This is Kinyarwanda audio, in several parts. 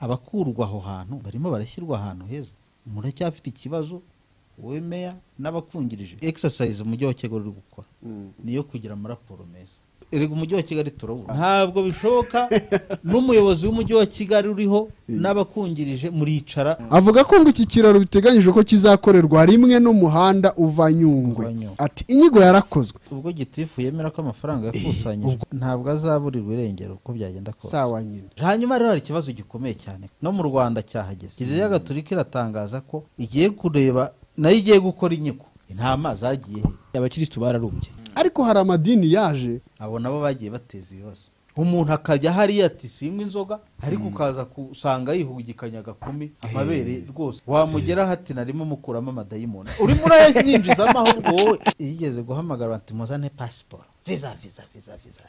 abakurwa aho hantu barimo barashyirwa ahantu heza. Umuntu acyafite ikibazo wowe meya n'abakungirije exercise umujyi wa kigali uri gukora niyo kugira amaraporo meza. Erega umujyi wa kigali turawubona. Ntabwo bishoboka n'umuyobozi w'umujyi wa kigali uriho n'abakungirije muricara. Avuga ko ngo iki kiraro biteganyijwe ko kizakorerwa rimwe n'umuhanda uva nyungwe. Ati inyigo yarakozwe. Ubwo gitifu yemera ko amafaranga yakusanyijwe. Ntabwo azaburirwa irengero uko byagenda kose. Sawa nyine. Hanyuma rero hari ikibazo gikomeye cyane. No mu rwanda cyahageze. Kiliziya gatolika iratangaza ko igiye kureba na yo igiye gukora inyiko. Intama zagiye he abakirisitu bararumbye. Ariko hari amadini yaje? Abo nabo bagiye bateza ibibazo. Umuntu akajya hariya ati sinywa inzoga ariko ukaza gusanga yihugikanya agakumi amabere rwose. Wamugeraho ati narimo mukuramo amadayimoni. Urimo urayinjizamo ahubwo wowe. Yigeze guhamagara bati muzane pasiporo viza viza viza viza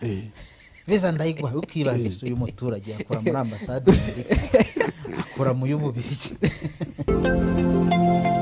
viza ndayiguha ukibaza ese uyu muturage akora muri ambasade y'amerika. Akora mu y'ububirigi.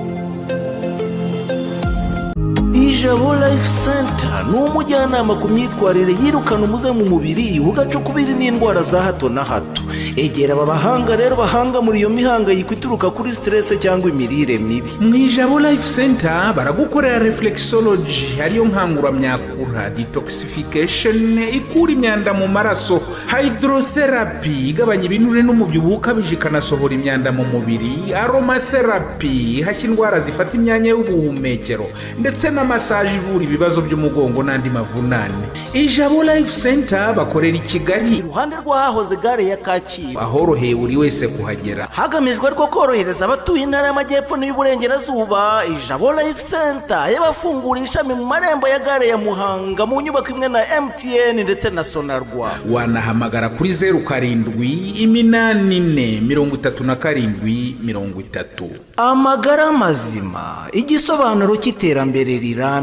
ijabo life center. Ni umujyanama ku myitwarire yirukana umuze mu mubiri ugacukubiri n'indwara za hato na hato. Egera aba bahanga rero bahanga muri iyo mihangayiko ituruka kuri siterese cyangwa imirire mibi. Mu ijabo life center baragukorera reflexology. Ariyo nkanguramyakura detoxification ikura imyanda mu maraso hydrotherapy igabanya ibinure n'umubyibuho ukabije ikanasohora imyanda mu mubiri aromatherapy ihashya indwara zifata imyanya y'ubuhumekero ndetse na massage ivura ibibazo by'umugongo n'andi mavunane. Ijabo life center bakorera i kigali. Iruhande rw'ahahoze gare ya kacyiru. Ahoroheye buri wese kuhagera. Hagamijwe rwo korohereza abatuye intara y'amajyepfo n'iy'uburengerazuba ijabo life center yabafungura ishami mu marembo ya gare ya muhanga mu nyubako imwe na mtn ndetse na sonarwa. Wanahamagara kuri zeru karindwi iminani ine mirongo itatu na karindwi mirongo itatu. Amagara mazima. Igisobanuro cy'iterambere rirambye.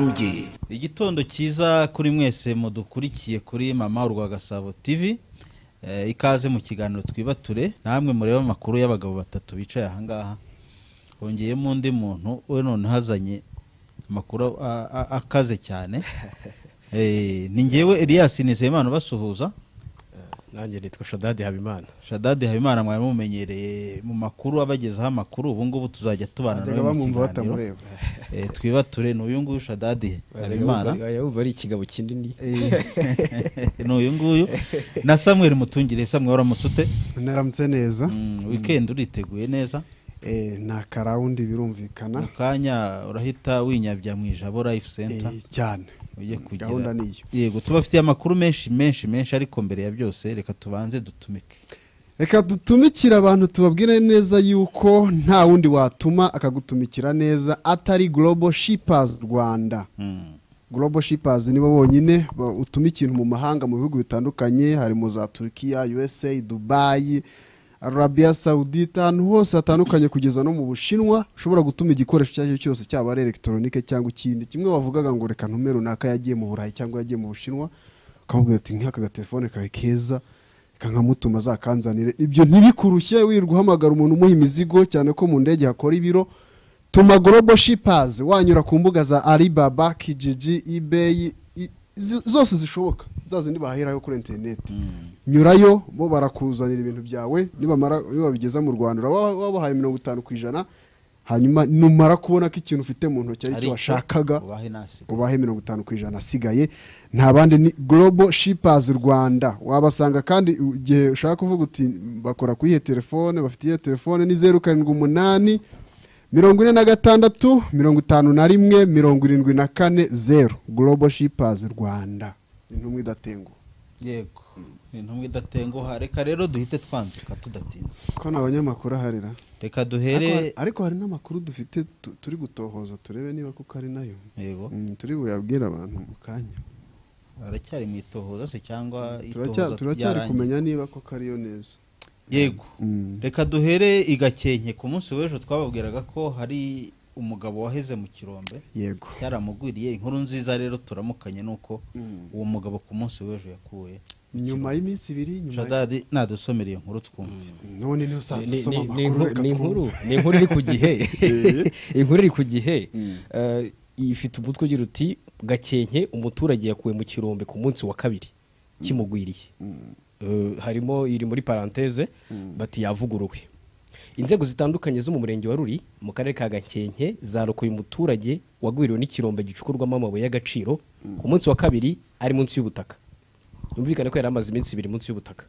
Igitondo cyiza kuri mwese mudukurikiye kuri mama gasabo tv Eh, ikaze mu kiganiro twibature namwe mureba amakuru y'abagabo batatu bicaye ahangaha hongeyemo undi muntu we none hazanye amakuru akaze cyane. Eh, ni ngewe elias nizeyimana ubasuhuza. Nanjye nitwa shadadi habimana. Shadadi habimana mwari mumenyereye mu makuru abagezaho amakuru ubu ngubu tuzajya tubana nawe mu kiganiro. Eh, twibature ni uyu nguyu shadadi habimana. Yumva ari ikigabo kinini ni uyu nguyu. Na samuel mutungire samuel waramutse ute? Naramutse neza. Mm, weekend uriteguye neza? Eh, ni akarawundi birumvikana. Mu kanya urahita winyabya mu ijabo life center? Eh, cyane. Gahunda niyo yego tubafitiye amakuru menshi menshi menshi ariko mbere ya byose reka tubanze dutumike. Reka dutumikire abantu tubabwire neza yuko nta wundi watuma akagutumikira neza atari global shippers rwanda. Mm. global shippers nibo bonyine utuma ikintu mu mahanga mu bihugu bitandukanye harimo za turkiya usa dubayi arabia saudite ahantu hose hatandukanye kugeza no mu bushinwa ushobora gutuma igikoresho icyo ari cyo cyose cyaba ari elegitoronike cyangwa ikindi. Kimwe wavugaga ngo reka ntume runaka yagiye mu burayi cyangwa yagiye mu bushinwa ukamubwira ati nk'aka gatelefone kawe keza reka nkamutuma azakanzanire ibyo ntibikurushye wirirwa uhamagara umuntu umuha imizigo cyane ko mu ndege hakora ibiro. Tuma global shippers wanyura ku mbuga za alibaba kijiji ebay i- zi- zose zishoboka za zindi bahahiraho kuri interineti nyurayo bo barakuzanira ibintu byawe nibabigeza mu rwanda uraba wabahaye mirongo itanu ku ijana hanyuma numara kubona ko ikintu ufite mu ntoki ari Ari cyo washakaga ubahe mirongo itanu ku ijana asigaye nta bandi ni global shippers rwanda. Wabasanga kandi igihe ushaka kuvuga uti bakora kuri iyo telefone bafite iyo telefone ni zeru karindwi umunani mirongo ine na gatandatu mirongo itanu na rimwe mirongo irindwi na kane zeru. Global shippers rwanda. Intumwa idatenguha. Yego. Intumwa idatenguha. Reka rero duhite twanzika tudatinze. Ko ni abanyamakuru aharira? Reka duhere ariko, hari n'amakuru dufite tu- turi gutohoza turebe niba kuko ari na yo. Yego. Mm, turi buyabwire abantu mu kanya. Aracyari mu itohoza se cyangwa itohoza turacyari kumenya niba koko ariyo neza. Yego. Mm. reka duhere i gakenke. Ku munsi w'ejo twababwiraga ko hari umugabo waheze mu kirombe. Yego. Cyaramugwiriye inkuru nziza rero turamukanye nuko Mm. uwo mugabo ku munsi w'ejo yakuwe nyuma y'iminsi ibiri nyuma shadadi nadusomera iyo nkuru twumve. None niyo usanzwe Ni- usoma amakuru inkuru- reka ni inkuru twumve. ni inkuru iri ku gihe. Inkuru iri ku gihe. Mm. Eh, ifite umutwe ugira uti gakenke umuturage yakuwe mu kirombe ku munsi wa kabiri kimugwiriye. Eh, harimo iri muri paranteze bati yavuguruwe. Inzego zitandukanye zo mu murenge wa ruri mu karere ka gakenke zarokoye umuturage wagwiriwe n'ikirombe gicukurwamo amabuye y'agaciro ku munsi wa kabiri ari munsi y'ubutaka. Yumvikane ko yari amaze iminsi ibiri munsi y'ubutaka.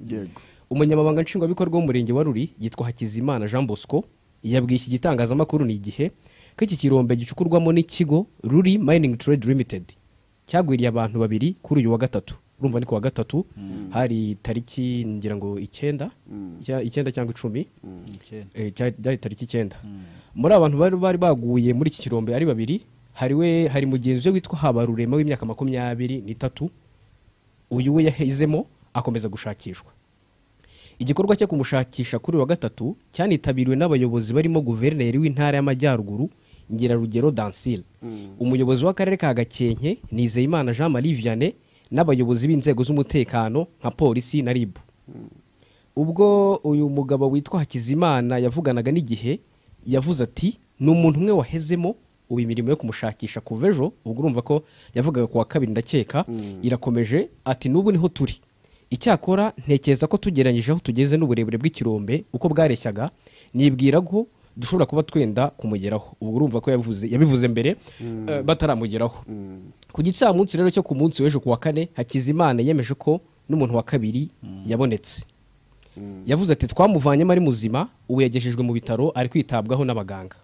Umunyamabanga nshingwabikorwa w'umurenge wa ruri yitwa hakizimana jean bosco yabwiye iki gitangazamakuru ni igihe ko iki kirombe gicukurwamo n'ikigo ruri mining trade limited. Cyagwiriye abantu babiri kuri uyu wa gatatu. Urumva ni ku wa gatatu. Hari tariki ngira ngo icyenda? Cya- icyenda cyangwa icumi? Icyenda. Eh, cya- byari tariki icyenda. Muri abo bantu bari bari baguye muri iki kirombe ari babiri. Hari we hari mugenzi we witwa habarurema w'imyaka makumyabiri n'itatu. Uyu we yahezemo akomeza gushakishwa. Igikorwa cyo kumushakisha kuri uyu wa gatatu cyanitabiriwe n'abayobozi barimo guverineri w'intara y'amajyaruguru ngerarugero dansile umuyobozi w'akarere ka gakenke nizeyimana jean marie vianney n'abayobozi b'inzego z'umutekano nka polisi na ribu ubwo uyu mugabo witwa hakizimana yavuganaga n'igihe yavuze ati ni umuntu umwe wahezemo ubu imirimo yo kumushakisha kuva ejo ubwo urumva ko yavugaga ku wa kabiri ndakeka irakomeje ati n'ubu ni ho turi. Icyakora ntekereza ko tugeranyije aho tugeze n'uburebure bw'ikirombe uko bwareshyaga nibwira ko dushobora kuba twenda kumugeraho. Ubwo urumva ko yabivuze yabivuze mbere eh, bataramugeraho. Ku gicamunsi rero cyo ku munsi w'ejo ku wa kane hakizimana yemeje ko n'umuntu wa kabiri yabonetse. Yavuze ati twamuvanyemo ari muzima ubu yagejejwe mu bitaro ari kwitabwaho n'abaganga.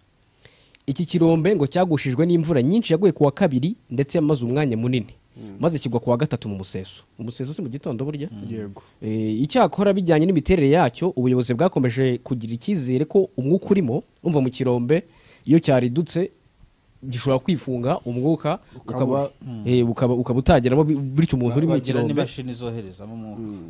Iki kirombe ngo cyagushijwe n'imvura nyinshi yaguye ku wa kabiri ndetse yamaze umwanya munini. Maze kigwa ku wa gatatu mu museso. Umuseso si mu gitondo burya? Yego. Eh, icyakora bijyanye n'imiterere yacyo ubuyobozi bwakomeje kugira icyizere ko umwuka urimo umva mu kirombe iyo cyaridutse gishobora kwifunga umwuka ukaba eh, ukaba ukaba utageramo bi- bityo umuntu uri mu kirombe.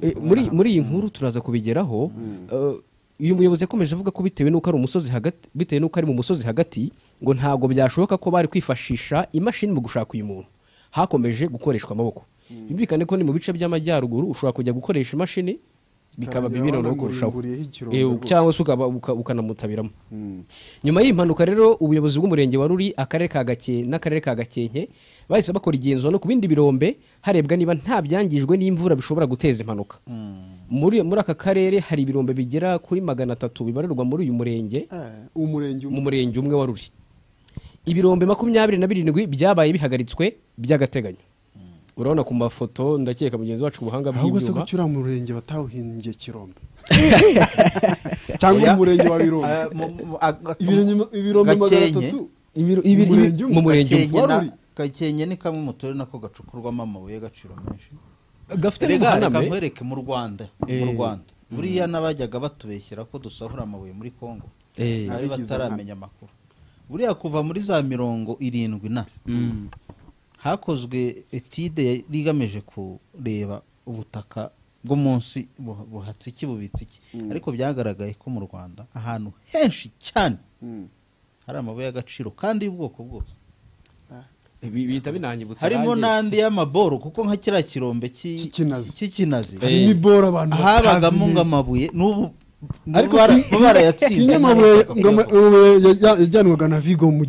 Eh, muri muri iyi nkuru turaza kubigeraho. Eh, uyu muyobozi yakomeje avuga ko bitewe n'uko ari umusozi hagati bitewe n'uko ari mu musozi hagati ngo ntabwo byashoboka ko bari kwifashisha imashini mu gushaka uyu muntu. Hakomeje gukoreshwa amaboko. Yumvikane ko ni mu bice by'amajyaruguru ushobora kujya gukoresha imashini bikaba Karangira bibi noneho kurushaho cyangwa se ukanamutabiramo. Nyuma y'iyi mpanuka rero ubuyobozi bw'umurenge wa ruri akarere ka Gake- n'akarere ka gakenke bahise bakora igenzura no ku bindi birombe harebwa niba nta byangijwe n'imvura bishobora guteza impanuka. Muri muri aka karere hari ibirombe bigera kuri magana atatu bibarirwa muri uyu murenge. Eh, mu umwe. Murenge umwe wa ruri ibirombe makumyabiri na birindwi byabaye bihagaritswe by'agateganyo. Urabona ku mafoto ndakeka mugenzi wacu ku buhanga ahubwo se bw'ibyuma ko uriya murenge batawuhimbye kirombe. Cyangwa Oya. umurenge wa birombe. Ibirenge- ibirombe magana atatu. Mu murenge umwe. Gakenke ni kamwe mu turere nako gacukurwamo amabuye y'agaciro menshi. Gafite nkwereke mu rwanda Eh. mu rwanda buriya n'abajyaga batubeshyera ko dusahura amabuye muri congo Eh. bari Nabigize bataramenya amakuru. Buriya kuva muri za mirongo irindwi na hakozwe etide yari igamije kureba ubutaka bwo munsi bu- buhatse iki bubitse iki ariko byagaragaye ko mu rwanda ahantu henshi cyane Mm. hari amabuye y'agaciro kandi y'ubwoko bwose. Bihita binanyibutsa harimo n'andi y'amaboro kuko nka kiriya kirombe cy'i- Cy'ikinazi. Eh. harimo ibora abantu batazi habagamo ngo amabuye n'ubu ariko bara- ti- bo ti- barayatsinze tinya amabuye yajyanwaga na vigo mu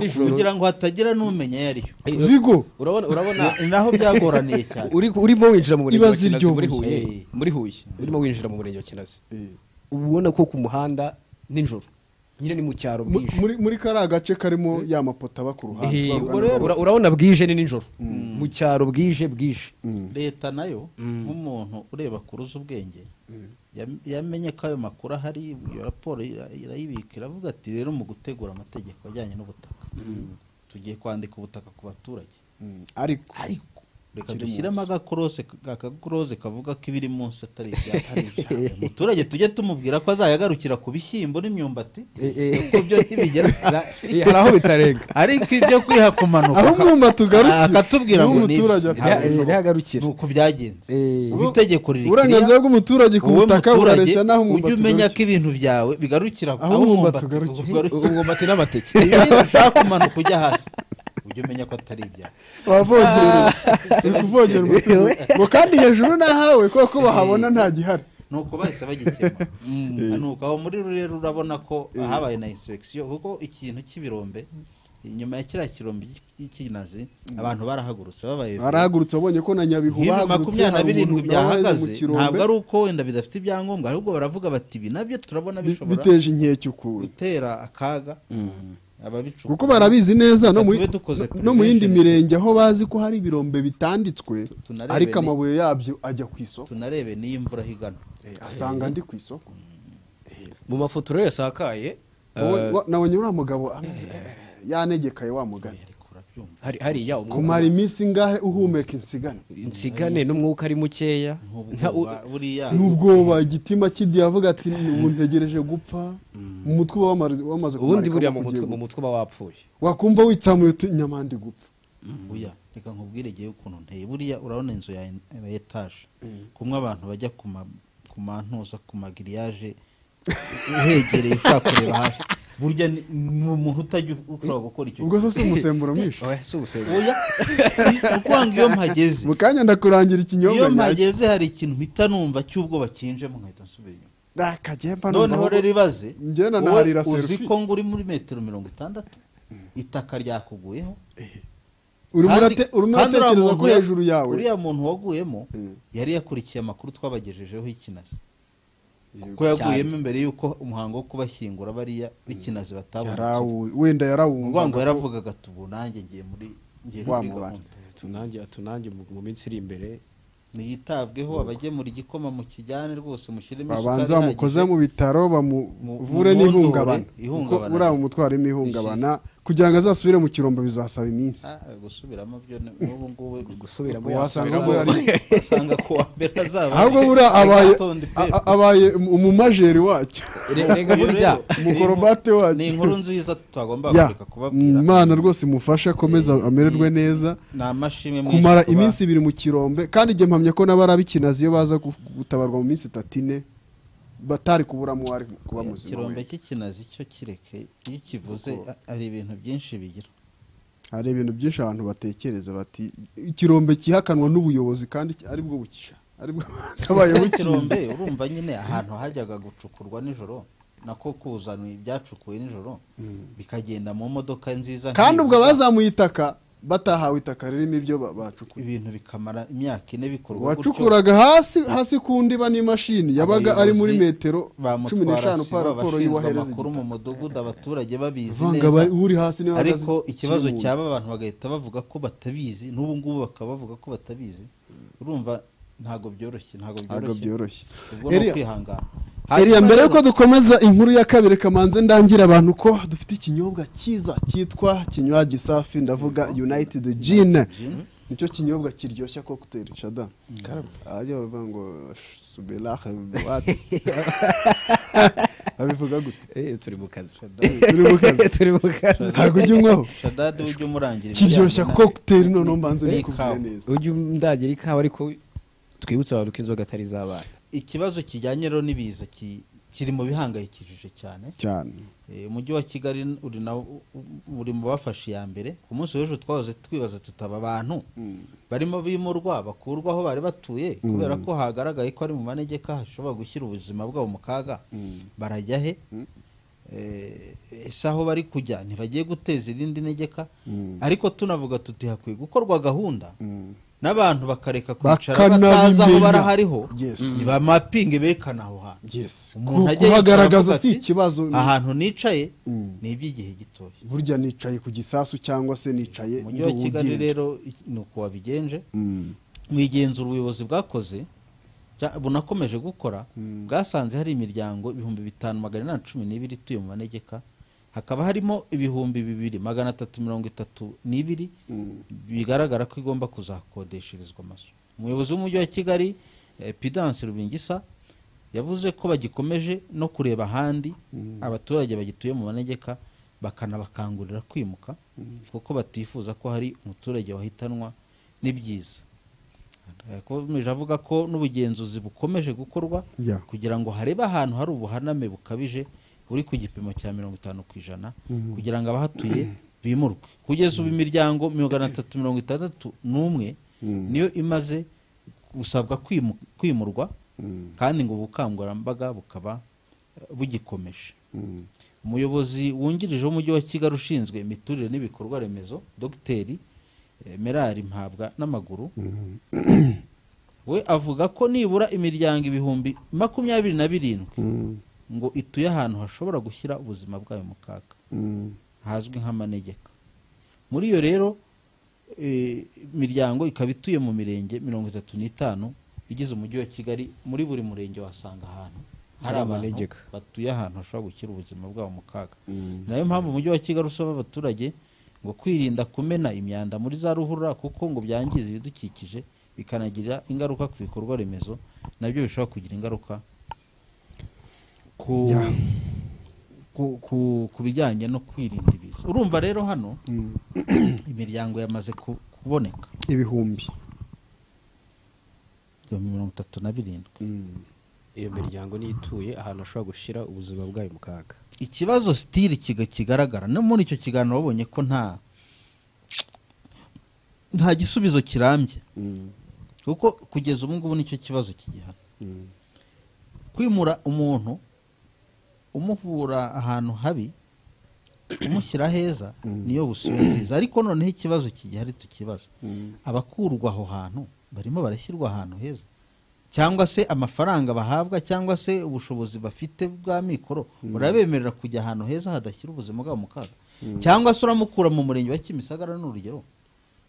bayakuye. kugira ngo hatagira n'umenya ayo ariyo Eh, vigo. urabona naho byagoraniye cyane. Uri urimo winjira mu murenge wa kinazi muri huye. Eh. muri huye. Urimo winjira mu murenge wa kinazi. Ubona ko ku muhanda nijoro. Nyine ni mu cyaro bwije. muri kariya gace karimo ya mapoto aba ku ruhande urabona bwije ni nijoro. Mu cyaro bwije bwije. Leta na yo nk'umuntu ureba kuruza ubwenge yam- yamenye ko ayo makuru ahari iyo raporo ira- irayibika iravuga ati rero mu gutegura amategeko ajyanye n'ubutaka. Tugiye kwandika ubutaka ku baturage. Mm. ariko reka dushyiremo agakorose akakorose kavuga ko ibiri munsi atari ibya ari ibyawe umuturage tujye tumubwira ko azayagarukira ku bishyimbo n'imyumbati. Eh, eh. kuko byo ntibigera. Eh, hari aho bitarenga. Ariko ibyo kwiha kumanuka aho umwumva tugarukira akatubwira ngo ni ho ni Eh, uko byagenze. Eh, ubu itegeko riri uburenganzira bw'umuturage ku butaka burareshya naho ujye umwumva umenya ko ibintu byawe bigarukira Aho umwumbati ugarukira. ugarukira. Umwumbati n'amateke. Ibindi ushaka kumanuka ujya hasi. Ujye umenya ko atari ibyawe uri kuvogera umuturage ngo kandi hejuru nahawe kuko bahabona nta gihari. Nuko bahise bagikemura nuko aho muri rero urabona ko habaye na inspeksiyo kuko ikintu cy'ibirombe inyuma ya kiriya kirombe cy'ikinazi abantu barahagurutse babaye barahagurutse babonye ko na nyabihu bahagurutse makumyabiri na birindwi byahagaze. ntabwo ari uko wenda bidafite ibyangombwa ahubwo baravuga bati ibi na byo turabona bi- bishobora inkeke ukuntu gutera akaga. Ababicukura kuko barabizi neza no mu- yindi mirenge aho bazi ko hari ibirombe bitanditswe ariko ni- amabuye yabyo ajya ku isoko. Tunarebe n'iyo imvura higana Eh, asanga andi ku isoko. Mu mafoto rero yasakaye eh, nabonye uriya mugabo eh, yanegekaye wa hari- hariya kumara iminsi ingahe uhumeka insigane? Insigane n'umwuka ari mukeya. N'ubwoba igitima kidiye avuga ati ubu ntegereje gupfa mu mutwe uba wamaze ubundi buriya mu mutwe mu gupfa. mutwe uba wapfuye. Wakumva witsamuye uti nyamandi gupfa. Buya reka nkubwire igihe ukuntu nteye. Buriya urabona inzu ya etaje kumwe abantu bajya ku mantuza ku magiriyaje uhegereye ushaka kureba hasi. Burya ni umuntu utajya ushobora gukora icyo ubwo se si umusemburo mwinshi? Oya si ukuvuga ngo iyo mpageze. Mu kanya ndakurangira ikinyobwa iyo mpageze hari ikintu mpita numva cy'ubwoba kinjemo nkahita nsubira inyuma. Ndakajyemba noneho rero ibaze uzi selfie. ko ngo uri muri metero mirongo itandatu itaka ryakuguyeho. Urimo urate- urimo uratekereza ko ya- hejuru yawe? uriya muntu waguyemo Mm. yari yakurikiye amakuru twabagejejeho y'ikinazi Yego. ko yaguyemo mbere y'uko umuhango wo kubashyingura bariya b'ikinazi batabonetse. Yarawu- wenda ngo ngo yaravugaga ati ubu nanjye ngiye muri tunange tunange mu minsi iri imbere. Niyitabweho abagemura igikoma mu kijyane rwose mushyiremo babanza isukari bamukoze ihagije. mu bitaro Mu- bamuvure mu n'ihungabana. Kuko buriya mu mutwe harimo ihungabana kugira ngo azasubire mu kirombe bizasaba iminsi. Ah, gusubiramo byo ni- n'ubu ngubu gusubiramo wasanga yasubiramo. wasanga ku wa mbere azaba ahubwo buriya abaye abaye umumajeri wacyo. Umukorobate ni wacyo. inkuru nziza tutagomba ya kureka kubabwira. Imana rwose imufashe akomeze amererwe neza. ni kumara iminsi ibiri mu kirombe kandi igihe mpamya ko n'abarabikinazi iyo baza gu- gutabarwa mu minsi itatu ine batari kuburamo uwari kuba muzima ikirombe cy'ikinazi cyo kireke iyo kivuze hari ibintu byinshi bigira. Hari ibintu byinshi abantu batekereza bati ikirombe cyihakanwa n'ubuyobozi kandi ari bwo bukisha ari bwo kabaye bukiza ikirombe urumva nyine ahantu hajyaga gucukurwa nijoro nako kuzana ibyacukuwe nijoro bikagenda mu modoka nziza kandi ubwo abazamuye itaka batahawe itaka ririmo ibyo ba- bacukuye. Ibintu bikamara imyaka ine bikorwa wacukuraga hasi hasi ku ndiba n'imashini yabaga ari muri metero cumi n'eshanu sibo pa raporo abashinzwe y'uwahereza amakuru mu igitaka. mudugudu abaturage babizi neza. uri hasi niba ariko ikibazo cyaba abantu bagahita bavuga ko batabizi n'ubu ngubu bakaba bavuga ko batabizi. Urumva ntabwo byoroshye ntabwo byoroshye. Ubwo ni ukwihangana. Hanyuma mbere rero- yuko dukomeza inkuru ya kabiri kamanze ndangira abantu ko dufite ikinyobwa cyiza cyitwa kinywaji safi ndavuga united gin. Nicyo kinyobwa kiryoshya cocktail shada ajya bavuga ngo wati babivuga gute? Eh, turi mu kazi. Turi mu kazi. Turi mu kazi. Ntabwo ujya unywaho. Shadadi ujye umurangira kiryoshya cocktail noneho mbanze n'ikawa. nikubwire neza. Ujye undagira ikawa ariko twibutse abantu ko inzoga atari iz'abana. Ikibazo kijyanye rero n'ibiza ki- kiri mu bihangayikishije cyane. Cyane. Eh, umujyi wa kigali uri mu bafashe iya mbere. Ku munsi w'ejo twahoze twibaza tutaba abantu. Barimo bimurwa bakurwa aho bari batuye kubera ko hagaragaye ko ari mu manegeka hashobora gushyira ubuzima bwabo mu kaga. Barajya he? Eh, ese aho bari kujya? Ntibagiye guteza irindi negeka? Ariko tunavuga tuti hakwiye gukorwa gahunda. N'abantu bakareka kwicara batazi aho barahariho Yes. bamapinge berekana aho hantu. Umuntu ajya kuhagaragaza si ikibazo. Ahantu nicaye Mm. ni iby'igihe gitoya. Burya nicaye ku gisasu cyangwa se nicaye umujyi wa kigali rero ni uko wabigenje. Mm. mu igenzura ubuyobozi bwakoze bunakomeje gukora bwasanze hari imiryango ibihumbi bitanu magana inani cumi n'ibiri ituye mu manegeka hakaba harimo ibihumbi bibiri magana atatu mirongo itatu n'ibiri bigaragara ko igomba kuzakodesherezwa amazu. Umuyobozi w'umujyi wa kigali eh, Prudence rubingisa yavuze ko bagikomeje no kureba ahandi abaturage bagituye mu manegeka bakanabakangurira kwimuka kuko batifuza ko hari umuturage wahitanwa n'ibyiza. Yakomeje avuga ko n'ubugenzuzi bukomeje gukorwa kugira ngo harebe ahantu hari ubuhaname bukabije buri ku gipimo cya mirongo itanu ku ijana kugira ngo abahatuye bimurwe kugeza ubu imiryango magana atatu mirongo itandatu n'umwe niyo imaze gusabwa kwimu- kwimurwa kandi ngo ubukangurambaga bukaba eh, bugikomeje. Umuyobozi wungirije w'umujyi wa kigali ushinzwe imiturire n'ibikorwa remezo dogiteri eh, merari mpabwa n'amaguru we avuga ko nibura imiryango ibihumbi makumyabiri na birindwi. Ngo ituye ahantu hashobora gushyira ubuzima bwayo mu kaga. Hazwi nk'amanegeka. Muri iyo rero imiryango ikaba ituye mu mirenge mirongo itatu n'itanu igize umujyi wa kigali muri buri murenge wasanga ahantu hari abantu batuye ahantu hashobora gushyira ubuzima bwabo mu kaga. Ni na yo mpamvu umujyi wa kigali usaba abaturage ngo kwirinda kumena imyanda muri za ruhurura kuko ngo byangiza ibidukikije bikanagirira ingaruka ku bikorwa remezo na byo bishobora kugira ingaruka ku Ya. ku, ku, ku bijyanye no kwirinda ibiza. Urumva rero hano imiryango yamaze ku- kuboneka. Ibihumbi. Ibihumbi mirongo itatu na birindwi. Iyo miryango niyo ituye ahantu hashobora gushyira ubuzima bwayo mu kaga. Ikibazo sitiri kiga kigaragara. No muri icyo kiganiro babonye ko nta nta gisubizo kirambye. Kuko kugeza ubu ngubu ni cyo kibazo kigihari kwimura umuntu umuvura ahantu habi umushyira heza niyo nziza ariko noneho ikibazo kigihari tukibaza abakurwa aho hantu barimo barashyirwa ahantu heza. Cyangwa se amafaranga bahabwa cyangwa se ubushobozi bafite bwa mikoro urabemerera kujya ahantu heza hadashyira ubuzima bwabo mu kaga. Cyangwa se uramukura mu murenge wa kimisagara ni urugero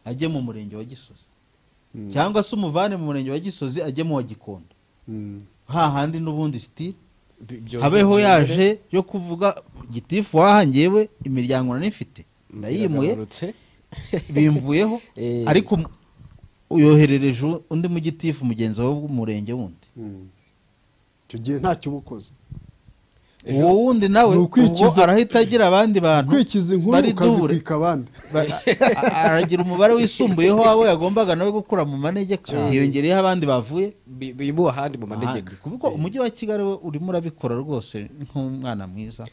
ajye mu murenge wa gisozi. Cyangwa se umuvane mu murenge wa gisozi ajye mu wa gikondo. Hahandi n'ubundi sitiri habeho yaje yo kuvuga gitifu waha ngewe imiryango nanifite ndayimuye bimvuyeho Eh. ariko uyoherereje undi mu gitifu mugenzi wawe w'umurenge wundi. Icyo gihe ntacyo uba ukoze uwo wundi nawe arahita agira abandi bantu kwikiza inkuru ukazibwika abandi. Aragira umubare wisumbuyeho abo yagombaga nawe gukura mu manegeka hiyongereyeho abandi bavuye. Bi- bimuwe ahandi mu manegeka kuko umujyi wa kigali we urimo urabikora rwose nk'umwana mwiza.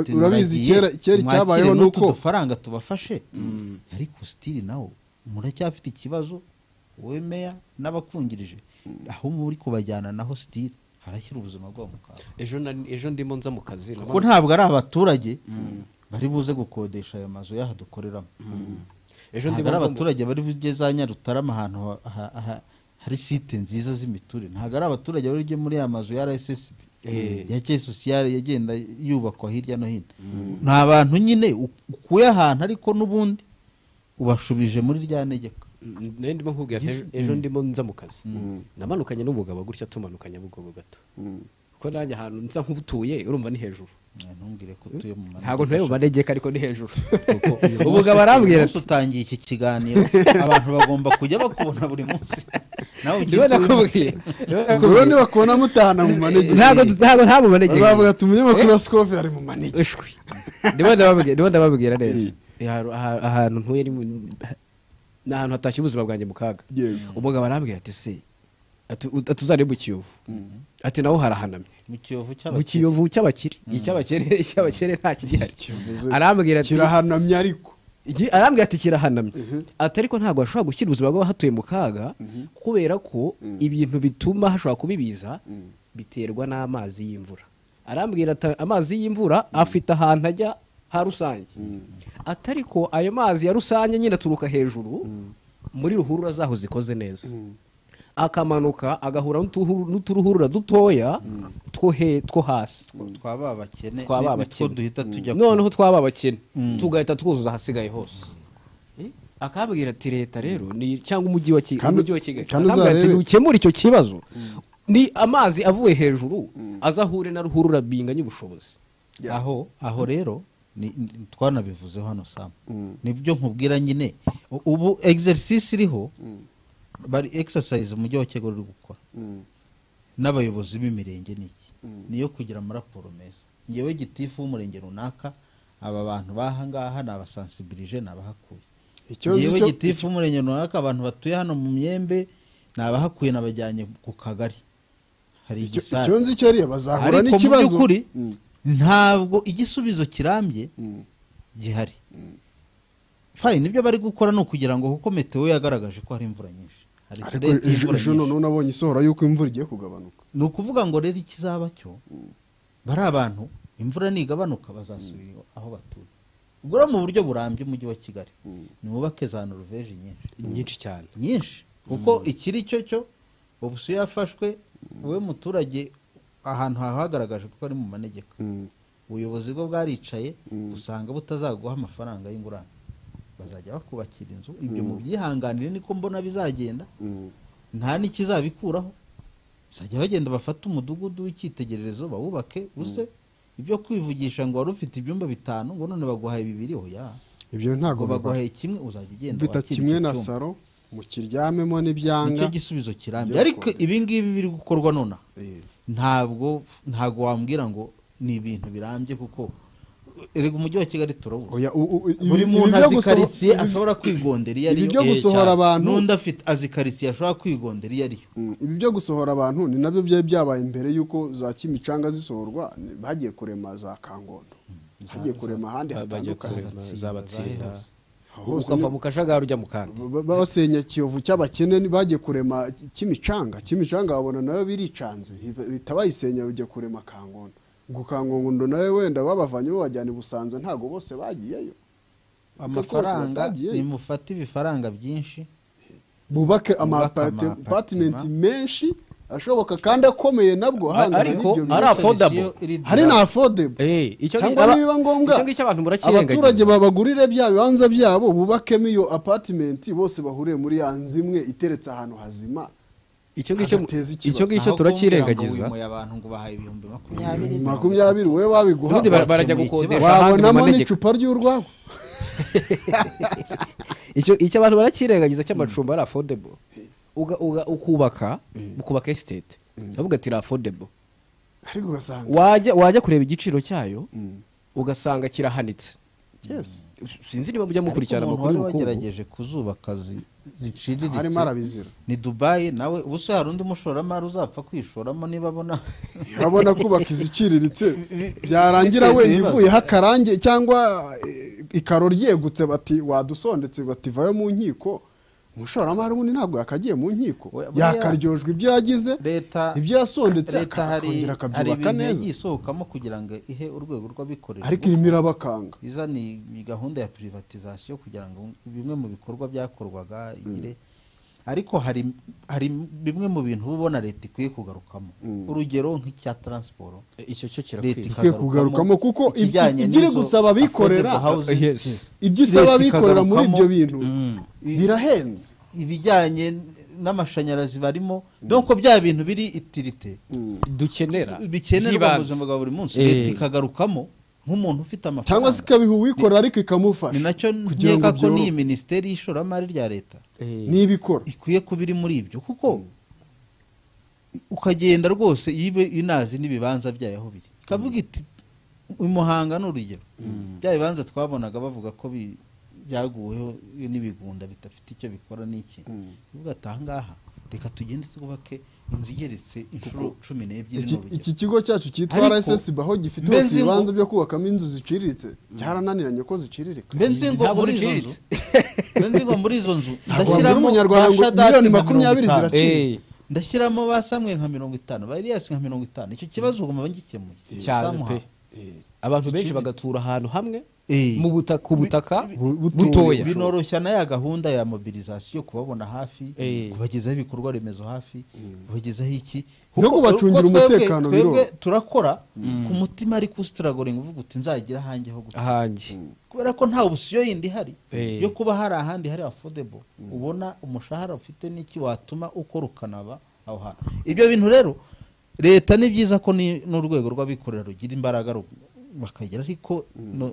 Uti, urabizi "Muragiye, kera- icyabayeho ni uko- dufaranga tubafashe. Ariko sitiri nawo muracyafite ikibazo wowe meya n'abakungirije aho muri kubajyana naho sitiri harashyira ubuzima bwabo mu kaga ejo ejo ndimo nza mu kazi kuko ntabwo ari abaturage bari buze gukodesha aya mazu y'aha dukoreramo ejo ntabwo ndimo ari abaturage bari bujye za nyarutarama ahantu ha- ha- ha- hari site nziza z'imiturire. Ntabwo ari abaturage bari bujye muri ya mazu ya rssb Eh. ya ke sosiyale yagenda yubakwa hirya no hino. Ni abantu nyine ukuye ahantu ariko n'ubundi ubashubije muri rya negeka Mm, nari ndimo nkubwira ejo- ndimo nza mu kazi namanukanye n'umugabo gutya tumanuka nyabugogo gato. Kuko nanjye ahantu nsa nk'utuye urumva ni hejuru. Manegeka ntabwo ntuye mu manegeka ariko ni hejuru. Umugabo arambwira ati utangiye iki kiganiro. Abantu bagomba kujya bakubona buri munsi. Nawe ugiye nakubwira. nibakubona mutahana mu manegeka. Ntabwo ntabwo nta mu manegeka. Bazavuga ati umunyamakuru wa sikofi ari mu manegeka. Ndimo ndababwira neza Aha- aha- ahantu ntuye ni ahantu hatashye ubuzima bwanjye mu kaga. Umugabo arambwira ati se uzare mu kiyovu. Ati naho harahanamye. Mu kiyovu cy'abakire. Cy'abakire. Icy'abakire icy'abakire nta kigihari. Arambwira ati kirahanamye ariko. Arambwira ati kirahanamye. Ati ariko ntabwo hashobora gushyira ubuzima bw'abahatuye mu kaga kubera ko ibintu bituma hashobora kuba ibiza biterwa n'amazi y'imvura. Arambwira ati amazi y'imvura afite ahantu ajya ha rusange. Ati ariko ayo mazi ya rusange nyine aturuka hejuru muri ruhurura zaho zikoze neza. Akamanuka agahura n'uturuhurura dutoya two he- two hasi. Twaba abakene noneho twaba abakene tugahita twuzuza ahasigaye hose. Eh, akabwira ati leta rero ni cyangwa umujyi wa kigali. Ukemure icyo kibazo. Ni amazi avuye hejuru aza ahure na ruhurura binganya ubushobozi. Aho aho rero twanabivuzeho hano samu ni byo nkubwira nyine. Ubu exercise iriho bari exercise umujyi wa kigali uri gukora. N'abayobozi b'imirenge n'iki niyo kugira amaraporo meza. Ngewe gitifu w'umurenge runaka aba bantu baha ngaha ni abasansibilije ni abahakuye. Ngewe gitifu w'umurenge runaka abantu batuye hano mu myembe ni abahakuye nabajyanye ku kagari. Hari igisare. icyo nzi cyo ariya bazahura ariko mu n'ikibazo. by'ukuri Mm. Ntabwo igisubizo kirambye gihari. Fayini ni byo bari gukora ni ukugira ngo kuko meteo yagaragaje ko hari imvura nyinshi. Ariko ejo noneho nabonye isohora yuko imvura igiye kugabanuka. Ni ukuvuga ngo rero ikizaba cyo bari abantu imvura nigabanuka bazasubira aho batuye. Ubwo rero mu buryo burambye umujyi wa kigali niwubake za noruveje nyinshi. Nyinshi cyane. Nyinshi. Kuko ikiri cyo cyo ubusuye yafashwe wowe muturage ahantu hawe hagaragaje ko ari mu manegeka. Mm. ubuyobozi bwo bwaricaye usanga butazaguha amafaranga y'ingurane. Bazajya bakubakira inzu ibyo mu byihanganire niko mbona bizagenda. Mm. nta n'ikizabikuraho. Bazajya bagenda bafate umudugudu w'icyitegererezo bawubake uze. Ibyo kwivugisha ngo wari ufite ibyumba bitanu ngo none baguhaye bibiri oya ibyo ntabwo baguhaye kimwe uzajya ugenda bita kimwe na saro mukiryamemo ni cyo n'ibyanga gisubizo kirambye ariko gukora. ibi ngibi biri gukorwa nonaha Eh. Ntabwo ntabwo wambwira ngo ni ibintu birambye kuko erega umujyi wa kigali ibi- buri muntu azi karitsiye ibi- ashobora kwigondera iyo ariyo. byo Eh, gusohora abantu n'undi afite azi karitsiye ashobora kwigondera iyo ariyo. Mm, ibi byo gusohora abantu ni na byo byari byabaye mbere y'uko za kimicanga zisohorwa bagiye kurema za kangondo. Bagiye kurema ahandi hatandukanye. za hose ukava mu kajagari ujya mu kandi. Ba- ba- basenya kiyovu cy'abakene bagiye kurema kimicanga kimicanga babona na yo biricanze. Hita- bihita bayisenya bijya kurema kangondo. Ubwo kangondo nawe wenda babavanye babajyana i busanza ntabwo bose bagiyeyo. Amafaranga nimufate ibifaranga byinshi. Bubake amapatimenti ama- menshi. Ashoboka kandi akomeye nabwo ariko ari bibazo. affordable. hari na affordable. Eh, icyo cyangwa nibiba ngombwa abaturage babagurire bya bibanza byabo bubakemo iyo apartment bose bahuriye muri ya nzu imwe iteretse ahantu hazima. Icyo ngicyo agateza ikibazo. icyo ngicyo turakirengagiza. makumyabiri. Wowe wabiguha ubundi bara- barajya Bakemuye gukodesha ahandi mu wabonamo n'icupa ry'urwagwa. Icyo icyo abantu barakirengagiza cy'amacumbi ari uga- ukubaka ukubaka estate. Uravuga ati affordable. Ariko ugasanga wajya wajya kureba igiciro cyayo Mm. ugasanga kirahanitse. Yes. Sinzi niba mujya mukurikirana umuntu amakuru wari y'ubukungu. wagerageje kuzubaka zi- ziciriritse harimo arabizira. ni dubayi nawe ubu se hari undi mushoramari uzapfa kwishoramo niba abona urabona kubaka iziciriritse byarangira wenda ivuyeho akarange cyangwa eh, ikaro ryegutse bati wadusondetse bati vayo mu nkiko. Umushoramari ubundi ntabwo yakagiye mu nkiko. Yakaryojwe ibyo yagize ibyo yasondetse akongera akabyubaka neza. isohokamo kugira ngo ihe urwego rw'abikorera. Ariko irimo irabakanga. Iza ni gahunda ya privatization kugira ngo bimwe mu bikorwa byakorwaga igire ariko hari hari bimwe mu bintu uba ubona leta ikwiye kugarukamo. Urugero nk'icya transport. Icyo cyo kirakwiye. Ikwiye kugarukamo kuko ibyo gusaba abikorera ibyo isaba abikorera muri ibyo bintu mm, birahenze. Ibijyanye n'amashanyarazi barimo donc bya bintu biri itirite. Dukenera. Bikenerwa mu buzima bwa buri munsi. Eh. leta ikagarukamo. Nk'umuntu ufite cyangwa amafaranga se ikabiha uwikorera ariko ikamufasha. Ni na cyo nkeka ko n'iyi minisiteri y'ishoramari rya leta. Eh, niba ikora. Ikwiye kuba iri muri ibyo kuko ukagenda rwose yibe inazi n'ibibanza byayo aho biri. Ikavuga iti i muhanga ni urugero. Bya bibanza twabonaga bavuga ko byaguweho n'ibigunda bidafite icyo bikora n'iki. Ivuga ati ahangaha reka tugende twubake inzu igeretse inshuro cumi n'ebyiri Iki- kigo cyacu cyitwa rssb aho gifite hose ibibanza byo kubakamo inzu ziciriritse byarananiranye ko ziciririka Ntabwo ziciriritse. mbe nzi ngo muri izo nzu ndashyiramo miliyoni makumyabiri ziraciriritse. Ndashyiramo ba samweri nka mirongo itanu ba eliyasi nka mirongo itanu. Icyo kibazo ugomba ngikemuye cyane pe abantu benshi bagatura ahantu hamwe ku butaka Bu- butoya. butoya binoroshya na ya gahunda ya mobilisation kubabona hafi kubagezaho ibikorwa remezo hafi kubagezaho iki? No kubacungira umutekano twebwe turakora ku mutima ariko usitiragoringa uvuga uti nzagira ahanjye ho gutura ahanjye kubera ko nta busiyo yindi ihari yo kuba hari ahandi hari affordable ubona umushahara ufite n'iki watuma ukora ukanaba aho hantu. Ibyo bintu rero leta ni byiza ko ni- n'urwego rw'abikorera rugira imbaraga bakagira ariko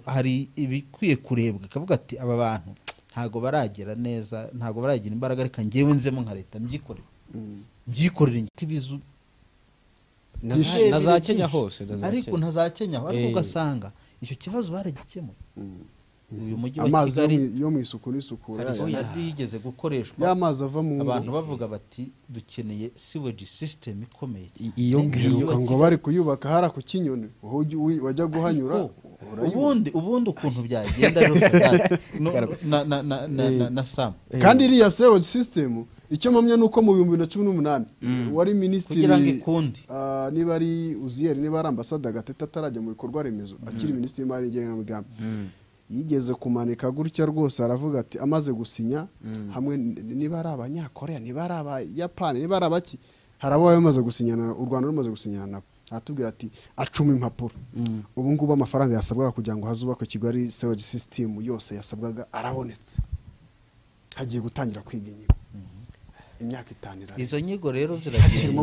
hari ibikwiye kurebwa. Ikavuga ati aba bantu ntabwo baragera neza ntabwo baragira imbaraga reka ngewe nzemo nka leta mbyikorere. Mbyikorere njye. Ibizu na za- kenya hose ariko na za kenya ariko Eh. ugasanga icyo kibazo baragikemuye uyu mujyi wa kigali yo mu isuku n'isukura yigeze gukoreshwa. Y'amazi ava mu abantu bavuga bati dukeneye sewage system ikomeye. Iyo ngiyo Heruka ngo bari kuyubaka hara ku kinyoni wajya guhanyura ubundi ubundi ukuntu byagenda na- na- na- na- na- na Sam. Kandi iriya sewage system icyo mpamya ni uko mu bihumbi bibiri na cumi n'umunani wari minisitiri kugira ngo ikunde ah, niba ari uziyeri niba ari ambasade agateta atarajya mu bikorwa remezo akiri minisitiri w'imari n'igenamigambi yigeze kumanika gutya rwose aravuga ati amaze gusinya hamwe n- niba ari abanyakoreya niba ari abayapani niba ari abaki hari abo bamaze gusinyana u rwanda rumaze gusinyana nabo aratubwira ati acuma impapuro. Ubu ngubu amafaranga yasabwaga kugira ngo hazubakwe kigali sewage system yose yasabwaga arabonetse. Hagiye gutangira kwiga inyigo imyaka itanu iraheze. izo nyigo rero ziragenda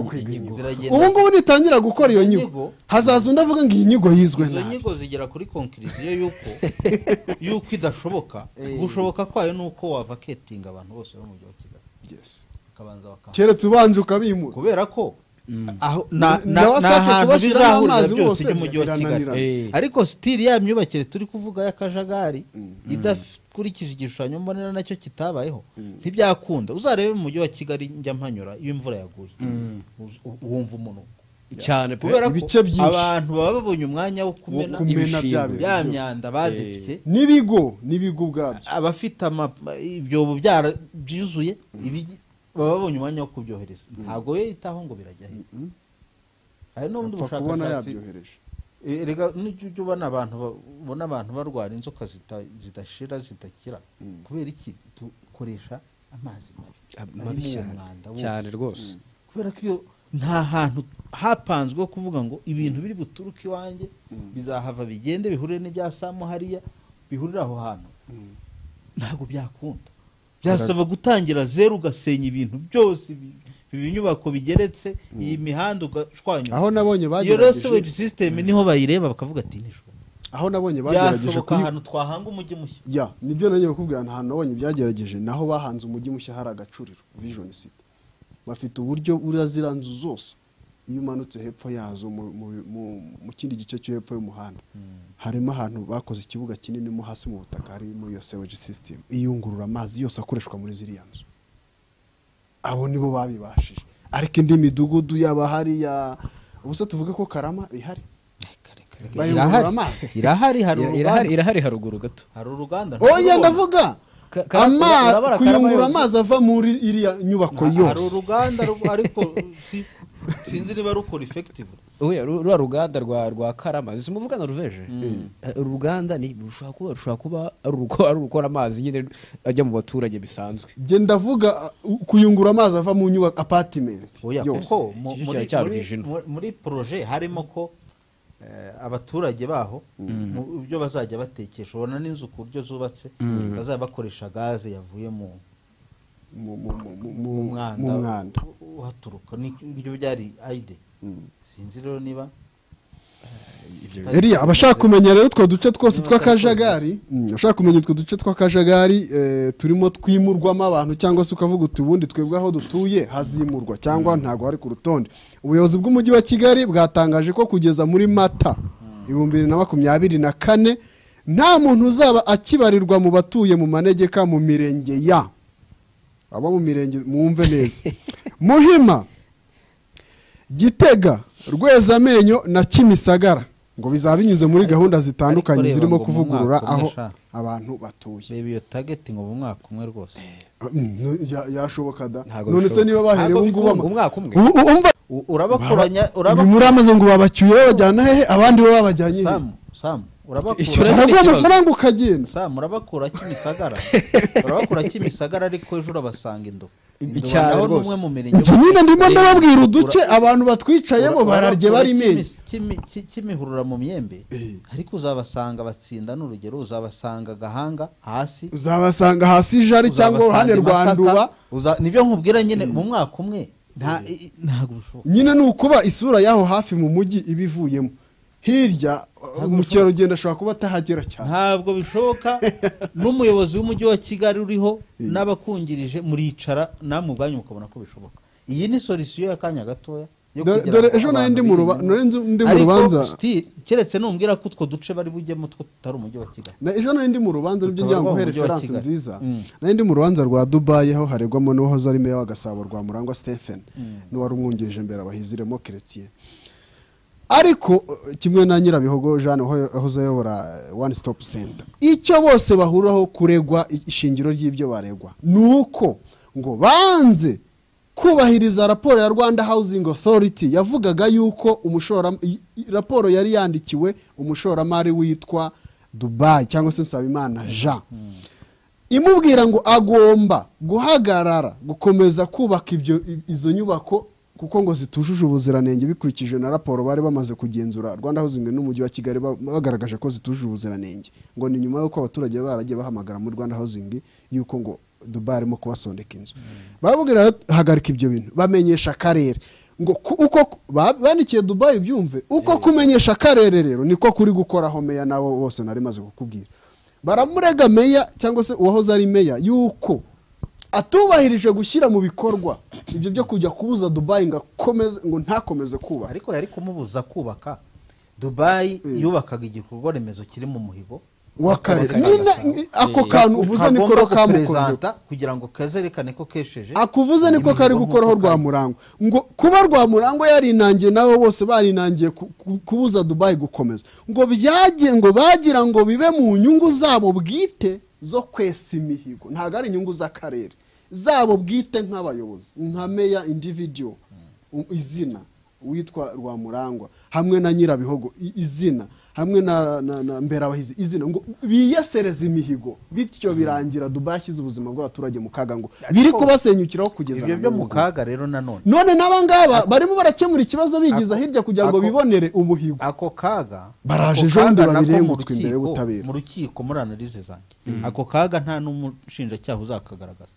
ubu ngubu nitangira gukora iyo Izo nyigo. hazaza undi avuga ngo iyi nyigo yizwe izo nabi. nyigo zigera kuri konkiriziyo y'uko y'uko idashoboka. Gushoboka kwayo ni uko wavaketinga abantu bose bo mu mujyi wa kigali. Keretse ubanje ukabimura. Kubera ko ni ahantu kubashyiramo bizahurira byose by'umujyi wa kigali. Eh. ariko sitiri ya myubakire turi kuvuga y'akajagari idakurikije igishushanyo mbonera na cyo kitabayeho. Ntibyakunda. Uzarebe mu mujyi wa kigali njya mpanyura iyo imvura yaguye. U- wumva umunuko cyane pe. Kubera ko Ibice byinshi. abantu baba babonye umwanya wo kumena ya myanda badebye n'ibigo n'ibigo ubwabyo. Abafite ibyobo byuzuye ibigi- baba babonye umwanya wo kubyohereza ntabwo yitaho ngo birajya he. Hari n'ubundi bushakashatsi Eh, rega n'ujya ujya ubona abantu ba- ubona abantu barwara inzoka zidashira zidakira kubera iki? Dukoresha amazi mabi. Uwo cyane. mwanda wose. cyane rwose. Kubera ko iyo nta hantu hapanzwe ho kuvuga ngo ibintu biri buturuke iwanjye bizahava bigende bihurire n'ibya samu hariya bihurire aho hantu. Ntabwo byakunda. Byasaba gutangira zeru ugasenya ibintu byose ibi nyubako bigeretse iyi mihanda ugashwanya aho nabonye iyo rero sewage bagerageje system ni ho bayireba bakavuga ati nijoro aho nabonye bagerageje kuyi ahantu twahanga umujyi mushya. Ya ni byo nagiye kukubwira ahantu nabonye byagerageje naho bahanze umujyi mushya hari agacuriro vision city. Bafite uburyo urazira nzu zose. Iyo umanutse hepfo yazo mu, kindi gice cyo hepfo y'umuhanda. Harimo ahantu bakoze ikibuga kinini mo hasi mu butaka hari muri iyo sewage system. Iyungurura amazi yose akoreshwa muri ziriya nzu. Abo nibo babibashije. Ariko indi midugudu yaba hariya ubuse tuvuge ko karama ihari? Bayungurura irahari. amazi. irahari haruguru gato. Hari uruganda oya ndavuga! Kuyungurura amazi ava muri iriya nyubako Ha- hari yose. uruganda ariko si- sinzi niba rukora ru- ruriya ruganda rwa rwa karama. Simuvuga na ruveje? Eh, uru ruganda ni rushobora kuba rushobora kuba ari uruko- ari urukora amazi nyine ajya mu baturage bisanzwe. Njye ndavuga kuyungura amazi ava mu nyubako apatimenti oya yose. muri- proje harimo ko eh, abaturage baho mu byo bazajya batekesha. Ubona n'inzu ku buryo zubatse bazajya bakoresha gaze yavuye mu mu mwanda. uhaturuka Ni- ni byo byari ayide sinzi rero niba Eliya abashaka kumenya rero utwo duce twose tw'akajagari mm, abashaka kumenya utwo duce tw'akajagari eh, turimo twimurwamo abantu cyangwa se ukavuga uti ubundi twebwe aho dutuye hazimurwa cyangwa ntabwo hari ku rutonde. Ubuyobozi bw'umujyi wa kigali bwatangaje ko kugeza muri mata ibihumbi bibiri na makumyabiri na kane nta muntu uzaba akibarirwa mu batuye mu manegeka mu mirenge ya. Abo mu mirenge mwumve neza. Muhima gitega rwezamenyo na kimisagara. Ngo bizaba binyuze muri gahunda zitandukanye zirimo kuvugurura aho abantu batuye. Reba iyo target ngo mu mwaka umwe rwose. Mm, no, ya- yashoboka da. None se niba ubu ngubu umwaka umva urabakoranya uraba muri amaze ngo babacyuye babajyana hehe? Abandi bo babajyanye hehe? Samu samu. Urabakura amafaranga ukagenda samu urabakura kimisagara urabakura kimisagara ariko ejo urabasanga ni njye nyine ndimo ndababwira uduce abantu batwicayemo bararye bari Ki- kimihurura mu myembe. Eh. ariko uzabasanga batsinda n'urugero uzabasanga gahanga hasi. Uzabasanga hasi ijari cyangwa uruhande rwa nduba. Nibyo nkubwira nyine mu mwaka umwe. Ntabwo bishoboka. Nyine ni ukuba isura y'aho hafi mu mujyi iba ivuyemo hirya uh, umukerarugendo ashobora kuba atahagera cyane. Ntabwo bishoboka n'umuyobozi w'umujyi wa kigali uriho n'abakungirije muricara namwe ubwanyu mukabona ko bishoboka. Iyi ni solisiyo y'akanya gatoya Dore- ejo abantu ndi mu rubanza- keretse numbwira ko utwo duce bari bujyemo two tutari umujyi wa kigali. Na ejo nari ndi mu rubanza ni byo ngira ngo uhe referanse nziza. Mm. nari ndi mu rubanza rwa dubayi aho haregwamo n'uwahoze ari meya wa gasabo rwa murangwa stephen n'uwari umwungirije imbere abahiziremo keretiye ariko uh, kimwe na nyirabihogo waho- wahoze ayobora uh, one stop center. Icyo bose bahuriraho kuregwa ishingiro ry'ibyo baregwa ni uko ngo banze kubahiriza raporo ya rwanda housing authority yavugaga yuko raporo yari yandikiwe umushoramari witwa dubai cyangwa se nsabimana jean. Imubwira ngo agomba guhagarara gukomeza kubaka izo nyubako kuko ngo zitujuje ubuziranenge bikurikije na raporo bari bamaze kugenzura rwanda housing n'umujyi wa kigali ba- bagaragaje ko zitujuje ubuziranenge. Ngo ni nyuma y'uko abaturage baragiye bahamagara muri rwanda housing yuko ngo dubai arimo kubasondeka inzu. Barababwira hagarika ibyo bintu. Bamenyesha akarere. Ngo uko ba- bandikiye dubai byumve uko kumenyesha akarere rero niko kuri gukoraho meya nabo bose nari maze kukubwira. Baramurega meya cyangwa se uwahoze ari meya yuko atubahirije gushyira mu bikorwa. Ibyo byo kujya kubuza dubai ngo akomeze ngo ntakomeze kubaka. Ariko yari kumubuza kubaka dubayi yubakaga igikorwa remezo kiri mu Gasabo. ako kantu uvuze niko guperezanta kugira ngo kazerekane ko kesheje. Akuvuze niko kari gukoraho nk'uko rwa kari. murango ngo kuba rwa murango yarinangiye nabo bose barinangiye ku- ku- kubuza dubai gukomeza. Ngo byage ngo bagira ngo bibe mu nyungu zabo bwite zo kwesa imihigo. Ntabwo ari inyungu z'akarere. Zabo bwite nk'abayobozi. Nka meya individual izina witwa rwamurangwa hamwe na nyirabihogo izina hamwe na, na, na mberabahizi izina ngo biyesereze imihigo bityo birangira dubai ashyize ubuzima bw'abaturage mu kaga ngo biri kubasenyukiraho kugeza ibyo byo mu kaga rero nanone none. N'aba ngaba barimo barakemura ikibazo bigiza hirya kugira ngo bibonere umuhigo. ako kaga Baraje nako babirengutswe imbere y'ubutabera. mu rukiko muri analize zanjye. Ako kaga nta n'umushinjacyaha uzakagaragaza.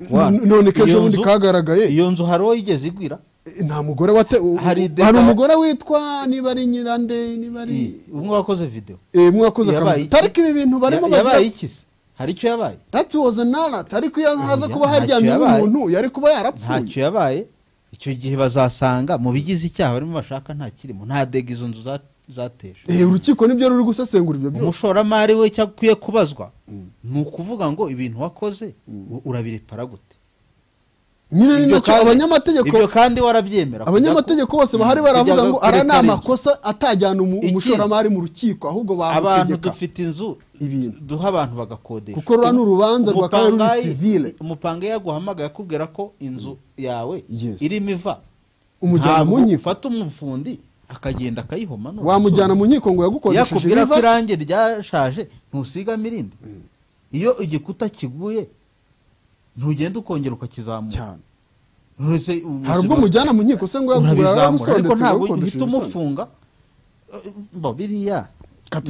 None ko ejo Iyo bundi nzu- kagaragaye. iyo nzu hari uwo yigeze igwira? Nta mugore Hari umugore witwa niba ari nyirande niba ari umwe wakoze video. Eh, mwakoze Yabaye akazi iki? ariko ibi bintu barimo yabaye bagira iki? Se hari icyo yabaye? Was an alert ariko iyo haza kuba haryamye yabaye. umuntu yari kuba yarapfuye. Ntacyo yabaye. Icyo gihe bazasanga mu bigize icyaha barimo bashaka nta kirimo. Nta dega izo nzu za- zateje Eh, urukiko ni byo ruri gusesengura ibyo byose. Umushoramari we icyo akwiye kubazwa. Ni ukuvuga ngo ibintu wakoze urabirepara gute? Nyine ni na cyo kandi- abanyamategeko ibyo kandi warabyemera abanyamategeko bose bahari baravuga ngo ara ni amakosa atajyana umushoramari mu rukiko ahubwo abantu bamutegeka dufite inzu Ibintu. duha abantu bagakodesha. Kuko ruriya ni urubanza rwakabaye ruri Umupangayi- civile. umupangayi yaguhamagaye akubwira ko inzu yawe Yes. irimo iva. Umujyana mu umufundi. Akagenda akayihoma wamujyana mu nkiko ngo yagukodesheje akubwira ko irangi ryashaje ntusigamo irindi iyo igikuta kiguye ntugenda ukongera ukakizamura hari ubwo umujyana mu nkiko se ngo urabizamura. Ariko yagusondetse ntabwo uhita umufunga. Biriya.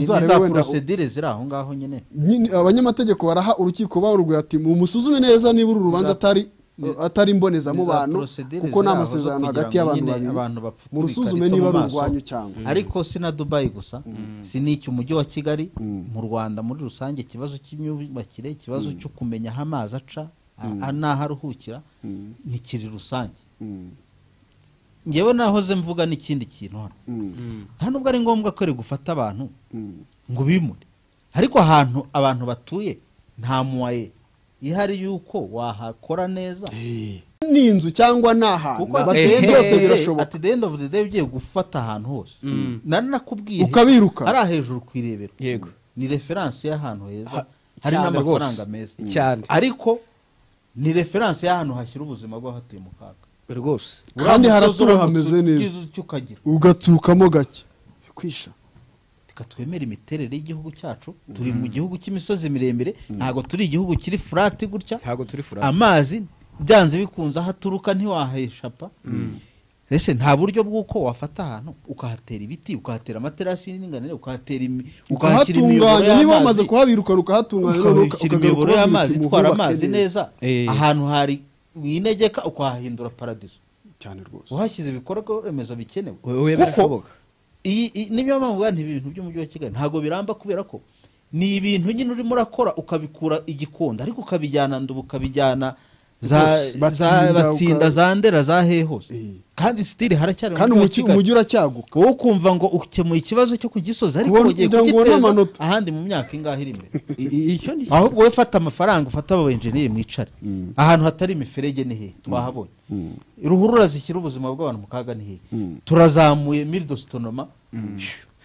Za porosedire ziri aho ngaho nyine. Abanyamategeko baraha urukiko barubwira ati mumusuzume neza niba uru rubanza Za- atari atari mbonezamubano procedure kuko ni amasezerano hagati y'abantu babiri. murusuzume ikarito niba mu ari urwanyu cyangwa. Ariko si na dubayi gusa. Si n'iki umujyi wa kigali? Mu rwanda muri rusange ikibazo cy'imyubakire ikibazo cyo kumenya aho amazi aca n'aho aruhukira ntikiri rusange. Mm, ngewe nahoze mvuga n'ikindi kintu hano. Mm, nta nubwo ari ngombwa ko ari gufata abantu mm. ngo bimure. Ariko ahantu abantu batuye nta muwaye ihari yuko wahakora neza? Ni inzu cyangwa ni ahantu? Kuko bateye eh, byose eh, birashoboka. at the end of the day ugiye gufata ahantu hose. Nari nakubwiye. Ukabiruka. hariya hejuru ku irebero. Yego. ni referanse y'ahantu heza. Ha- hari n'amafaranga meza. Cyane. ariko ni referanse y'ahantu hashyira ubuzima bw'abahatuye mu kaga. Rwose. Kandi haratura hameze neza. ugaturukamo gake. Kwisha. Reka twemere imiterere y'igihugu cyacu turi mu gihugu cy'imisozi miremire ntabwo turi igihugu kiri furati gutya ntabwo turi furati amazi byanze bikunze aho aturuka ntiwaheshapa ese nta buryo bw'uko wafata ahantu ukahatera ibiti ukahatera amaterasi y'indinganire ukahashyira imiyoboro ukahatunganya niba wamaze y'amazi kuhabirukana ukahatunganya ukahashyira imiyoboro y'amazi itwara amazi neza Eh. ahantu hari winegeka ukahahindura paradiso cyane rwose uhashyize ibikorwa remezo bikenewe Kuko niyo mpamvu bwa ibintu by'umujyi wa kigali. Ntabwo biramba kubera ko ni ibintu nyine urimo urakora ukabikura igikondo ariko ukabijyana ukabijyana Batsinda, za ndera za hehe hose. Eh. kandi sitiri haracyari kandi umujyi uracyaguka. Wowe ukumva ngo ukemuye ikibazo cyo ku gisozi ariko ugiye kugiteza ahandi mu myaka ingahe iri imbere. Ahubwo wowe fata amafaranga ufata aba enjeniyeri mwicare. Ahantu hatari imiferege ni hehe twahabonye. Ruhurura zishyira ubuzima bw'abantu mu kaga ni hehe. Turazamuye miridositonoma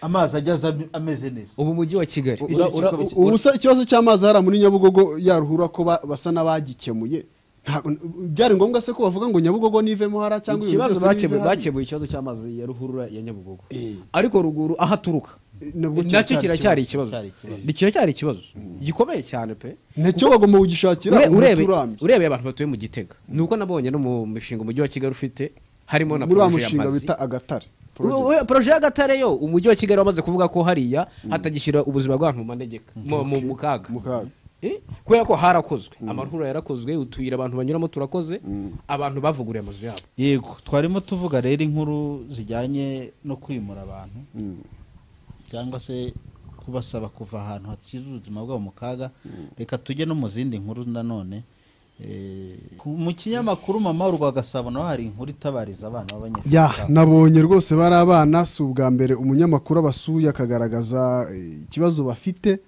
amazi ajya ameze neza. Ubu mujyi wa kigali. Icyo Ura- ura- kikaba iki- ubu se ikibazo cy'amazi hariya muri nyabugogo yaruhura ko ba- basa n'abagikemuye. Byari ngombwa se ko bavuga ngo nyabugogo nivemo hara cyangwa ibintu byose bakemuye ikibazo cy'amazi ya ruhurura ya nyabugogo. Eh. ariko ruguru aho aturuka. Nabwo na cyo kiracyari ikibazo. Kiracyari ikibazo. Gikomeye cyane pe. Nacyo bagomba kugishakira Ure- umuti urebe urambye urebe abantu batuye mu gitega. Ni uko nabonye no mu mishinga umujyi wa kigali ufite harimo na poroje y'amazi. bita agatare. Poroje y'agatare yo umujyi wa kigali wamaze kuvuga ko hariya hatagishyira ubuzima bw'abantu mu manegeka mu- kaga. Eh, kubera ko harakozwe. Amarhura yarakozwe utuyira abantu banyuramo turakoze abantu bavuguriye amazu yabo. Yego twarimo tuvuga rero inkuru zijyanye no kwimura abantu cyangwa se kubasaba kuva ahantu hakiri ubuzima bwabo mu kaga. Reka tujye no mu zindi nkuru nanone Eh, mu kinyamakuru mama urwa gasabo naho hari inkuru itabariza abana ya b'abanyafurika nabonye rwose bari abana si ubwa mbere umunyamakuru abasuye akagaragaza eh, ikibazo bafite.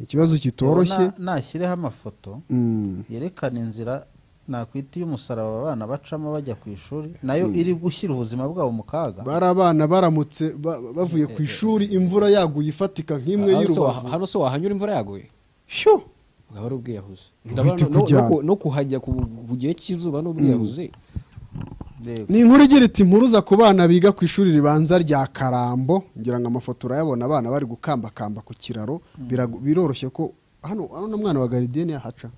Ikibazo kitoroshye. Na- nashyireho amafoto Mm. yerekana inzira nakwita iy'umusaraba abana bacamo bajya ku ishuri na yo iri gushyira ubuzima bwabo mu kaga. Bari abana baramutse ba- bavuye ku ishuri imvura yaguye ifatika nk'imwe y'urubavu. hano se wahanyura imvura yaguye? Shyo! ukaba ari ubwiyahuzi. Uhite Ndabona no- kuhajya ku gihe cy'izuba n'ubwiyahuzi Yego. Ni inkuru igira iti impuruza ku bana biga ku ishuri ribanza rya karambo. Ngira ngo amafoto urayabona abana bari gukambakamba ku kiraro. Biroroshye ko hano hano n'umwana wa garidiyeni yahaca.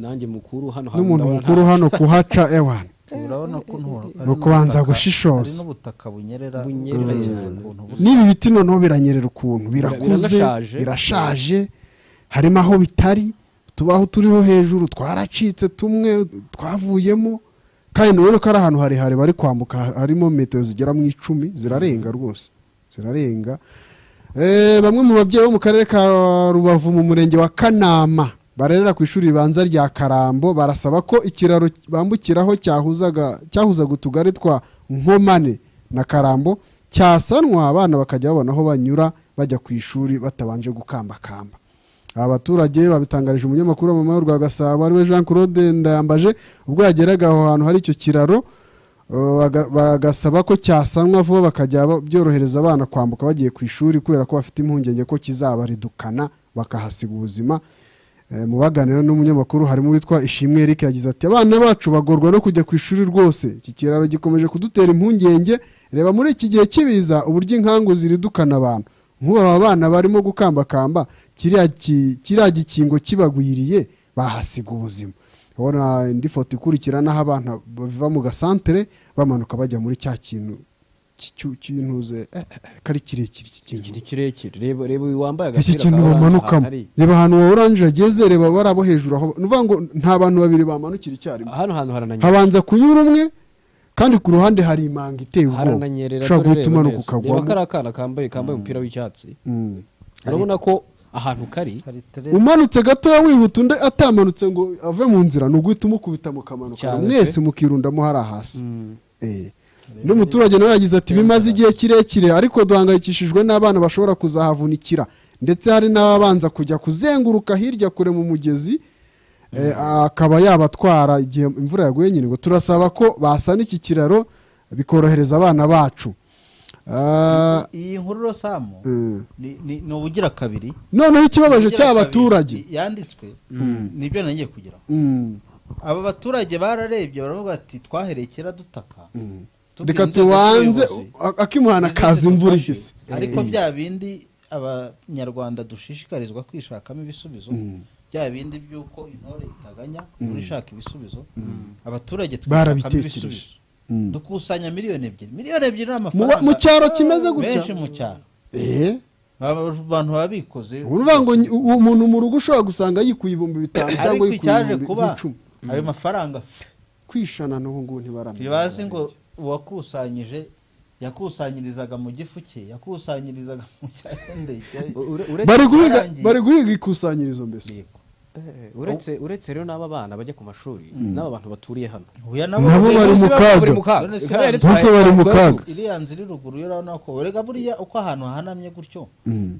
Nanjye mukuru hano n'umuntu mukuru hano kuhaca ewana urabona ko ntu- Ni hari ukubanza n'ubutaka- gushishoza. n'ibi biti noneho biranyerera ukuntu. Birakuze birashaje. Harimo aho bitari. Utubaho turiho hejuru twaracitse tumwe twavuyemo. Kandi urabona ko ari ahantu harehare bari kwambuka harimo metero zigera mu icumi zirarenga rwose zirarenga. Eh, bamwe mu babyeyi bo mu karere ka rubavu mu murenge wa kanama barerera ku ishuri ribanza rya karambo barasaba ko ikiraro bambukiraho cyahuzaga cyahuzaga utugari twa nkomane na karambo cyasanwa abana bakajya babona aho banyura bajya ku ishuri batabanje gukambakamba. Aba baturage babitangarije umunyamakuru wa mama rwa gasabo ari we jean claude ndayambaje ubwo yageraga aho hantu hari icyo kiraro baga- bagasaba ko cyasanwa vuba bakajya ba- byorohereza abana kwambuka bagiye ku ishuri kubera ko bafite impungenge ko kizabaridukana bakahasiga ubuzima. Eh, mu baganira n'umunyamakuru harimo uwitwa ishimwe eric yagize ati abana bacu bagorwa no kujya ku ishuri rwose. Iki kiraro gikomeje kudutera impungenge. Reba muri iki gihe kibiza uburyo inkangu ziridukana abantu. Nk'ubu aba bana barimo gukambakamba kiriya ki- kiriya gikingo kibagwiriye bahasiga ubuzima. Urabona indi foto ikurikira n'aho abana bava mu gasantere bamanuka bajya muri cya kintu cy'intuze eh, eh, eh, kari kirekire kintu. Ni kirekire. Reba reba uyu wambaye agapira kintu ka orange bamanukamo reba ahantu wa oranje ageze reba bari abo hejuru aho ni ngo nta bantu babiri bamanukira icyarimwe. Hano hantu harananyerera habanza kunyura umwe kandi ku ruhande hari imanga iteye ubwoba. Ushobora guhita umanuka neza. reba ukagwamo kariya kana kambaye kambaye umupira w'icyatsi. Mm. urabona ko ahantu kari hari umanutse gatoya wihuta undi atamanutse ngo ave mu nzira ni uguhita umukubita mukamanuka Cyane mwese mukirundamo hariya hasi. Eh. undi muturage nawe yagize ati bimaze igihe kirekire ariko duhangayikishijwe n'abana bashobora kuzahavunikira. Ndetse hari n'ababanza kujya kuzenguruka hirya kure mu mugezi akaba yabatwara igihe imvura yaguye nyine ngo turasaba ko basana iki kiraro bikorohereza abana bacu. Ah, iyi nkuru rosamu eh. ni ubugira kabiri. Noneho ikibabaje cy'abaturage yanditswe. Nibyo nagiye kugeraho Mm. aba baturage bararebye baravuga ati twahereye kera dutaka. Reka tubanze akimuhana kaza imvura ihise. Ariko bya bindi abanyarwanda dushishikarizwa kwishakamo ibisubizo. Bya bindi by'uko intore itaganya uri ishaka ibisubizo abaturage twishakamo Barabitekereje. ibisubizo Mm. dukusanya miliyoni ebyiri. Miliyoni ebyiri ni amafaranga. Mu cyaro kimeze gutya? Menshi mu cyaro. Eh, Aba- abantu baba bikoze. Ubu uvuga ngo ny- uwo muntu mu rugo ushobora gusanga yikuye ibihumbi bitanu cyangwa yikuye ibihumbi kuba icumi. ayo mafaranga kwishana n'ubu ngubu ntibaramenya. Ntibazi ngo uwakusanyije yakusanyirizaga mu gifu cye yakusanyirizaga mu uretse- bari guhiga ikusanyirizo mbese. Uretse uretse rero n'aba bana bajya ku mashuri n'aba bantu baturiye hano. Oya Nabo bari- mu Bose kaga. bose bari mu kaga. iriya nzira iri ruguru yo urabona ko urega buriya uko ahantu hahanamye gutyo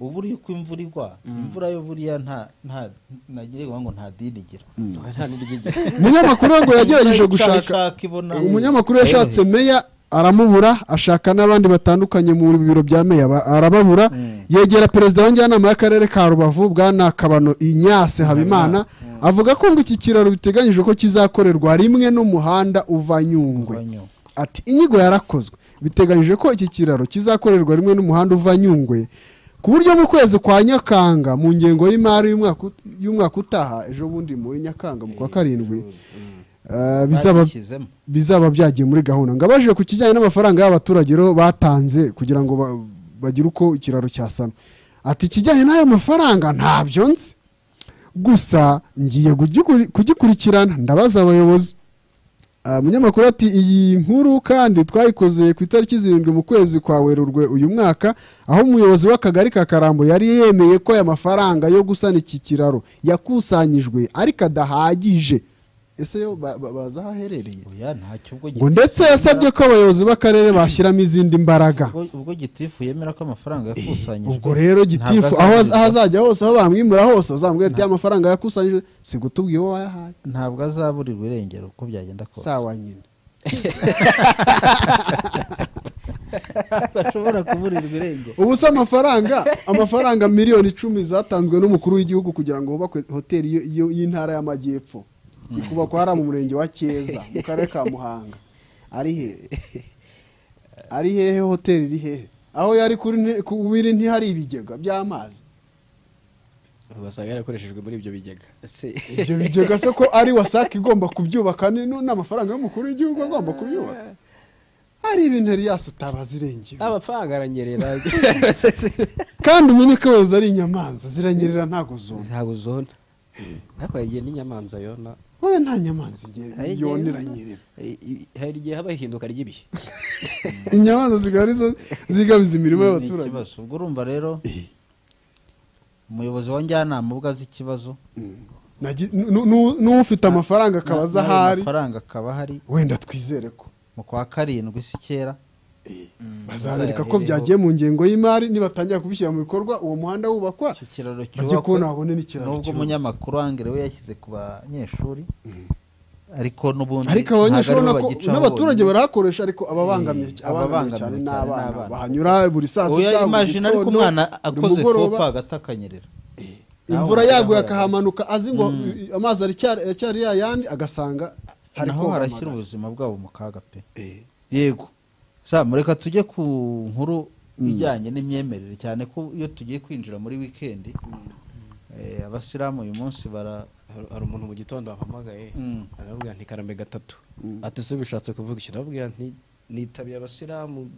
ubu uriya uko imvura igwa imvura yo buriya nta nta nagiye ngo nta dini igira umunyamakuru ngo yagerageje gushaka umunyamakuru yashatse meya aramubura ashaka n'abandi batandukanye mu biro bya meya ba- arababura. Yegera perezida wa njyanama y'akarere ka rubavu bwana kabano inyase habimana avuga ko ngo iki kiraro biteganyijwe ko kizakorerwa rimwe n'umuhanda uva nyungwe. Ati inyigo yarakozwe. Biteganyijwe ko iki kiraro kizakorerwa rimwe n'umuhanda uva nyungwe ku buryo mu kwezi kwa nyakanga mu ngengo y'imari y'umwaka ut- y'umwaka utaha ejo bundi muri nyakanga mu kwa karindwi eh, bizaba Bagishyizemo. bizaba byagiye muri gahunda. Ngo abajije ku kijyanye n'amafaranga y'abaturage rero batanze kugira ngo ba- bagire uko ikiraro cyasanwa ati ikijyanye n'ayo mafaranga ntabyo nzi. Gusa ngiye kugikuri- kugikurikirana. Ndabaza abayobozi. Ah, munyamakuru ati iyi nkuru kandi twayikoze ku itariki zirindwi mu kwezi kwa werurwe uyu mwaka aho umuyobozi w'akagari ka karambo yari yemeye ko aya mafaranga yo gusana iki kiraro yakusanyijwe ariko adahagije. Ese yo ba- ba- bazi aho aherereye ngo ndetse yasabye ko abayobozi b'akarere bashyiramo izindi mbaraga. Ubwo, gitifu yemera ko amafaranga yakusanyijwe. ubwo rero gitifu aho azajya hose aho bamwimura hose uzambwira ati ya mafaranga yakusanyijwe si gutubwiye uwo wayahaye. Ntabwo azaburirwa irengero uko byagenda kose. Sawa nyine. Bashobora kuburirwa irengero. Ubu se amafaranga amafaranga miliyoni icumi zatanzwe n'umukuru w'igihugu kugira ngo hubakwe hoteli y'intara y'amajyepfo. Kubakwa hariya mu murenge wa cyeza mu karere ka muhanga. Ari hehe ari hehe hoteli iri hehe? Aho yari ku biri ntihari ibigega by'amazi. Basanga yarakoreshejwe muri ibyo bigega. Ibyo bigega se ko ari wasake igomba kubyubaka? N'amafaranga y'umukuru w'igihugu agomba kubyubaka. Hari ibintu yari yasi utabaza irengero amafaranga aranyerera kandi umenye ko abayobozi ari inyamanza ziranyerera ntago zona. Ntabwo zona. Ariko yagiye n'inyamanza yona. Wowe nta nyamanza I- i- hari igihe haba ihinduka ry'ibihe. Inyamanza zigahora ari zo zigabiza imirimo y'abaturage. ubwo urumva rero umuyobozi wa njyanama ubwo azi ikibazo. Nu- n'ufite amafaranga akaba akaba ahari. Wenda twizere ko. Mu kwa karindwi si kera bazabereka ko bazayahereho. byagiye mu ngengo y'imari nibatangira kubishyira mu bikorwa uwo muhanda wubakwa bajye kubona babone n'ikiraro nubwo umunyamakuru wangere we yashyize ku banyeshuri ariko n'ubundi ariko abanyeshuri n'abaturage barahakoresha ariko ababangamiye Eh, cyane ni abana bahanyura buri saa sita mu imagine ariko umwana akoze fopa agata akanyerera imvura Naho yaguye akahamanuka azi ngo amazi aracyari yayandi agasanga naho harashyira ubuzima bwabo mu kaga pe. Eh, yego. Mureka tujye ku nkuru ijyanye n'imyemerere cyane ko iyo tugiye kwinjira muri wikendi eh, abasilamu uyu munsi bara hari umuntu mu gitondo wampamagaye Mm. arabwira nti karame gatatu. Ati se bishatse kuvuga iki? Arabwira nti nitabiye abasilamu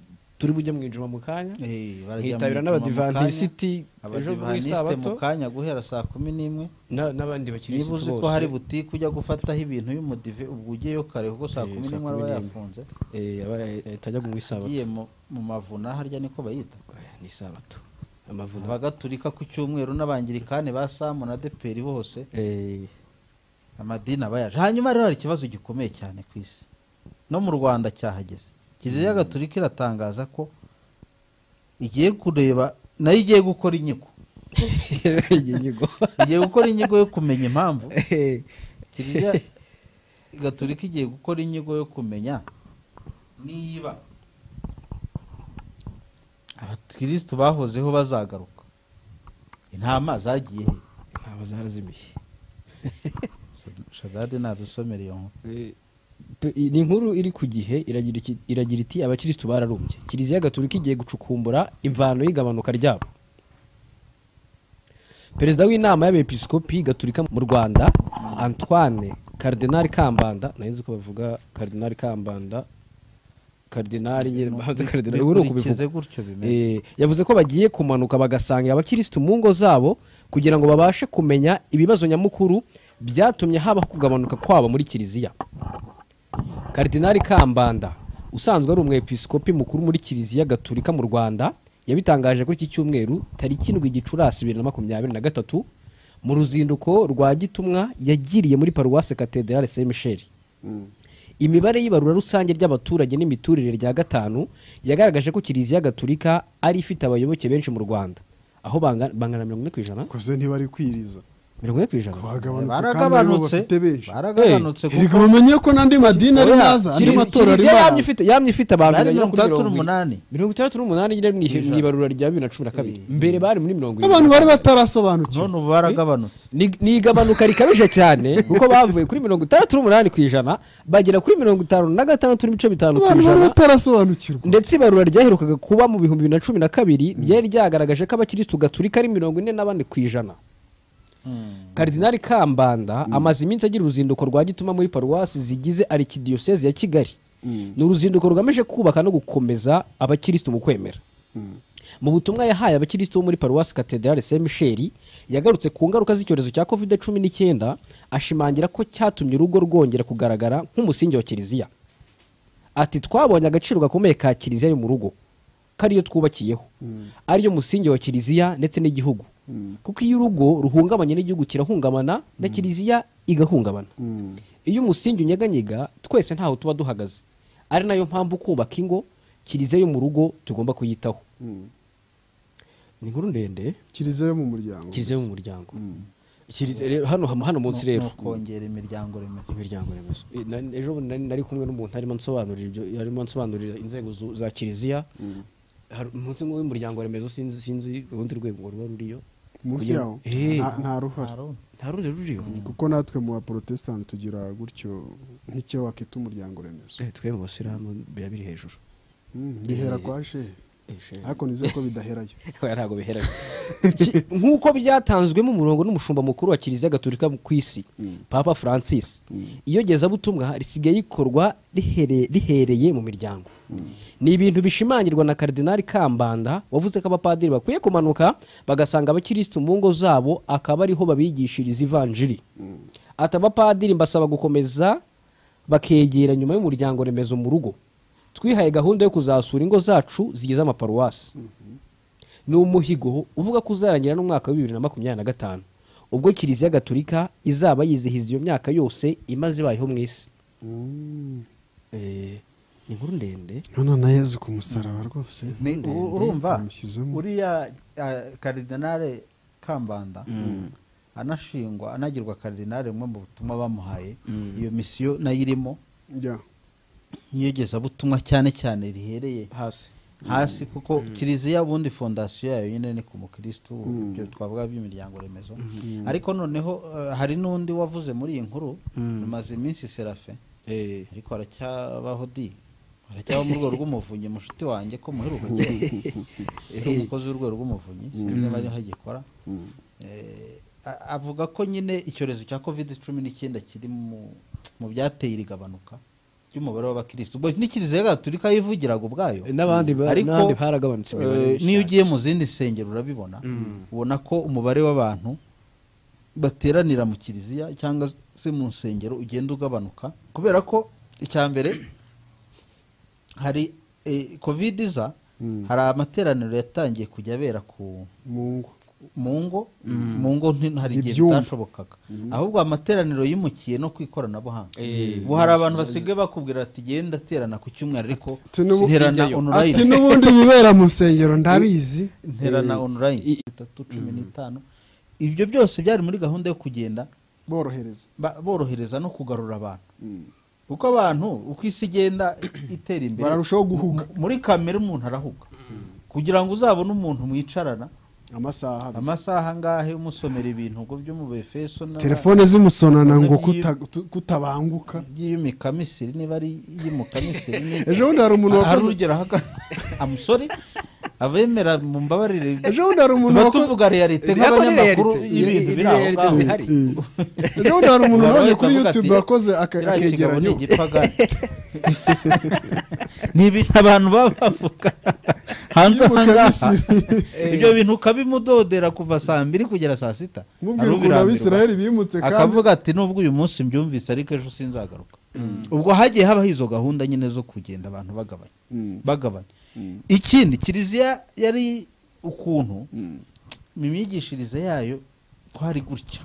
turi bujye mu ijuma mu kanya. Eh, nkitabira mu n'abadivantisiti ejo mu abadivantisite mu isabato. kanya guhera saa kumi n'imwe. Na- n'abandi niba bakirisitu uzi ko bose hari butike ujya gufataho ibintu y'umudive ubwo ugiyeyo kare kuko saa Eh, kumi n'imwe yafunze. Eh, aba ahita ajya mu isabato. Ugiye mu mavuna harya niko bayita? Ni isabato. Amavuna. Abagatulika ku cyumweru n'abangirikani ba samu na deperi bose. Eh, amadini aba yaje. Hanyuma rero hari ikibazo gikomeye cyane ku isi. No mu rwanda cyahageze. Kiliziya gatulika iratangaza ko igiye kureba na yo igiye gukora inyigo igiye gukora inyigo yo kumenya impamvu Eh, kiliziya gatulika igiye gukora inyigo yo kumenya niba abakirisitu bahozeho bazagaruka intama zagiye he ntabwo zarazimiye shadadi nadusomera iyo nkuru Eh, ni inkuru iri ku gihe iragira iti abakirisitu bararumbye. Kiliziya gatolika igiye gucukumbura imvano y'igabanuka ryabo. Perezida w'inama y'abepiskopi gatolika mu rwanda antoine karidinari kambanda na yo nzi ko bavuga karidinari kambanda karidinari yavuze ko bagiye kumanuka bagasangira abakirisitu mu ngo zabo kugira ngo babashe kumenya ibibazo nyamukuru byatumye habaho kugabanuka kwabo muri kiliziya. Karidinari kambanda usanzwe ari umwepiskopi mukuru muri kiliziya gatolika mu rwanda yabitangaje kuri iki cyumweru tariki indwi gicurasi bibiri na makumyabiri na gatatu mu ruzinduko rwa gitumwa yagiriye muri paruwase katedrale saint michel imibare y'ibarura rusange ry'abaturage n'imiturire rya gatanu yagaragaje ko kiliziya gatolika ari ifite abayoboke benshi mu rwanda. Aho banga- bangana mirongo ine ku ijana? Koze ntibari kwiriza. Mirongo ine ku ijana baragabanutse baragabanutse kuko bamenye ko n'andi madini ari maza andi matora ari Kiliziya yamye maza ifite yamye ifite abantu mirongo itandatu n'umunani. Mirongo itandatu n'umunani nyine mu ibarura rya bibiri na cumi na kabiri. Mbere bari muri mirongo irindwi abantu bari batarasobanukiwe none ubu baragabanutse. Ni ni igabanuka rikabije cyane kuko bavuye kuri mirongo itandatu n'umunani ku ijana bagera kuri mirongo itanu na gatandatu n'ibice bitanu ku abantu bari ijana batarasobanukirwa. Ndetse ibarura ryaherukaga kuba mu bihumbi bibiri na cumi na kabiri ryari ryagaragaje ko abakirisitu gaturika ari mirongo ine na bane ku ijana karidinali kambanda amaze iminsi agira uruzinduko rwa gituma muri paruwasi zigize arikidiyosezi ya kigali. Ni uruzinduko rugamije kubaka no gukomeza abakirisitu mu kwemera. Mu butumwa yahaye abakirisitu bo muri paruwasi katedrale saint michel yagarutse ku ngaruka z'icyorezo cya covid cumi n'icyenda ashimangira ko cyatumye urugo rwongera kugaragara nk'umusingi wa kiliziya. Ati twabonye agaciro gakomeye ka kiliziya yo mu rugo ko ariyo twubakiyeho ariyo musingi wa kiliziya ndetse n'igihugu. Kuko iyo urugo ruhungabanye n'igihugu kirahungabana na kiliziya igahungabana. Iyo umusingi unyeganyega twese ntaho tuba duhagaze. Ari na yo mpamvu kubaka ingo kiliziya yo mu rugo tugomba kuyitaho. Ni inkuru ndende. Kiliziya yo mu muryango. Kiliziya yo mu muryango. Hano hano munsi rero. ni ukongera imiryango remezo. Imiryango remezo. E, na- ejo bundi nari- nari kumwe n'umuntu arimo nsobanurira ibyo arimo nsobanurira inzego za kiliziya. Hari umunsi w'umuryango remezo sinzi sinzi urundi rwego ruba ruriyo. Munsi yawo nta- nta ruhare nta rundi ruriyo kuko natwe mu baporotesitanti tugira gutyo nk'icyo wakita umuryango remezo. Eh, twe mu basilamu biba biri hejuru. Mm, bihera kwa Eh, shehe. Ariko nizeye ko bidaherayo. Ntabwo bihera Ki- nk'uko byatanzwemo umurongo n'umushumba mukuru wa kiliziya gatolika ku isi papa francis iyogezabutumwa risigaye rikorwa rihere- rihereye mu miryango. Ni ibintu bishimangirwa na karidinali kambanda wavuze ko abapadiri bakwiye kumanuka bagasanga abakirisitu mu ngo zabo akaba ariho babigishiriza ivanjiri ati abapadiri mbasaba gukomeza bakegera nyuma y'umuryango remezo mu rugo. Twihaye gahunda yo kuzasura ingo zacu zigize amaparuwasi. Ni umuhigo uvuga ko uzarangira n'umwaka wa bibiri na makumyabiri na gatanu. Ubwo kiliziya gatolika izaba yizihiza iyo myaka yose imaze ibayeho mu isi. Eh, ni inkuru ndende. Hano na yezu ku musaraba rwose. Urumva uriya karidinale kambanda anashingwa anagirwa karidinale bumwe mu butumwa bamuhaye iyo misiyo na yo irimo Ya. N'iyogezabutumwa cyane cyane rihereye hasi. hasi kuko kiliziya ubundi fondasiyo yayo nyine ni ku mukirisitu ibyo twavuga by'imiryango remezo. Ariko noneho eh, hari n'undi wavuze muri iyi nkuru rumaze iminsi serafe Eh, ariko haracyabaho di? Haracyaba mu rwego rw'umuvunyi mushuti wanjye ko muheruka yari umukozi w'urwego rw'umuvunyi sinzi niba ariho agikora Eh, avuga ko nyine icyorezo cya covid cumi n'icyenda kiri mu byateye iri gabanuka ry'umubare w'abakirisitu ubwo n'ikiliziya gatolika yivugiraga ubwayo. N'abandi ariko n'abandi imibare eh, n'iyo ugiye mu zindi nsengero urabibona. Ubona ko umubare w'abantu bateranira mu kiliziya cyangwa se mu nsengero ugenda ugabanuka. Kubera ko icya mbere hari eh, covid iza hari amateraniro yatangiye kujya abera ku ngo. Mu ngo mu ngo hari igihe bitashobokaga. Ahubwo amateraniro yimukiye no ku ikoranabuhanga. Eh, ubu hari abantu basigaye bakubwira ati genda terana ku cyumweru ariko nterana online. Ati n'ubundi bibera mu nsengero ndabizi. Nterana online. Itatu cumi n'itanu. Ibyo byose byari muri gahunda yo kugenda borohereza. ba- borohereza no kugarura abantu. Kuko abantu uko isi igenda itera imbere Bararushaho guhuga. mu- muri kamere umuntu arahuga. Kugira ngo uzabone umuntu mwicarana amasaha amasaha angahe umusomera ibintu ngo byo mu befeso na- telefone zimusonana ngo kutabanguka. by'iyimikamisiri niba ari iy'imukamisiri ni- ejo bundi hari umuntu wakoze amusore abemera mu mbabarire ejo bundi hari umuntu tuba tuvuga realite nk'abanyamakuru y'ibintu biri aho ngaho ejo bundi hari umuntu bahita kuri ati, wakoze aka- "Kiriya kigabo ni akegeranyo ni ibintu abantu baba bavuga hanze aha ngaha ibyo bintu ukabimudodera kuva saa mbiri kugera saa sita ubirambirwa. bimutse kandi akavuga ati nubwo uyu munsi mbyumvise ariko ejo sinzagaruka ubwo hagiye habaho izo gahunda nyine zo kugenda abantu bagabanya Mm. bagabanya ikindi kiliziya yari ukuntu mu myigishirize yayo twari gutya.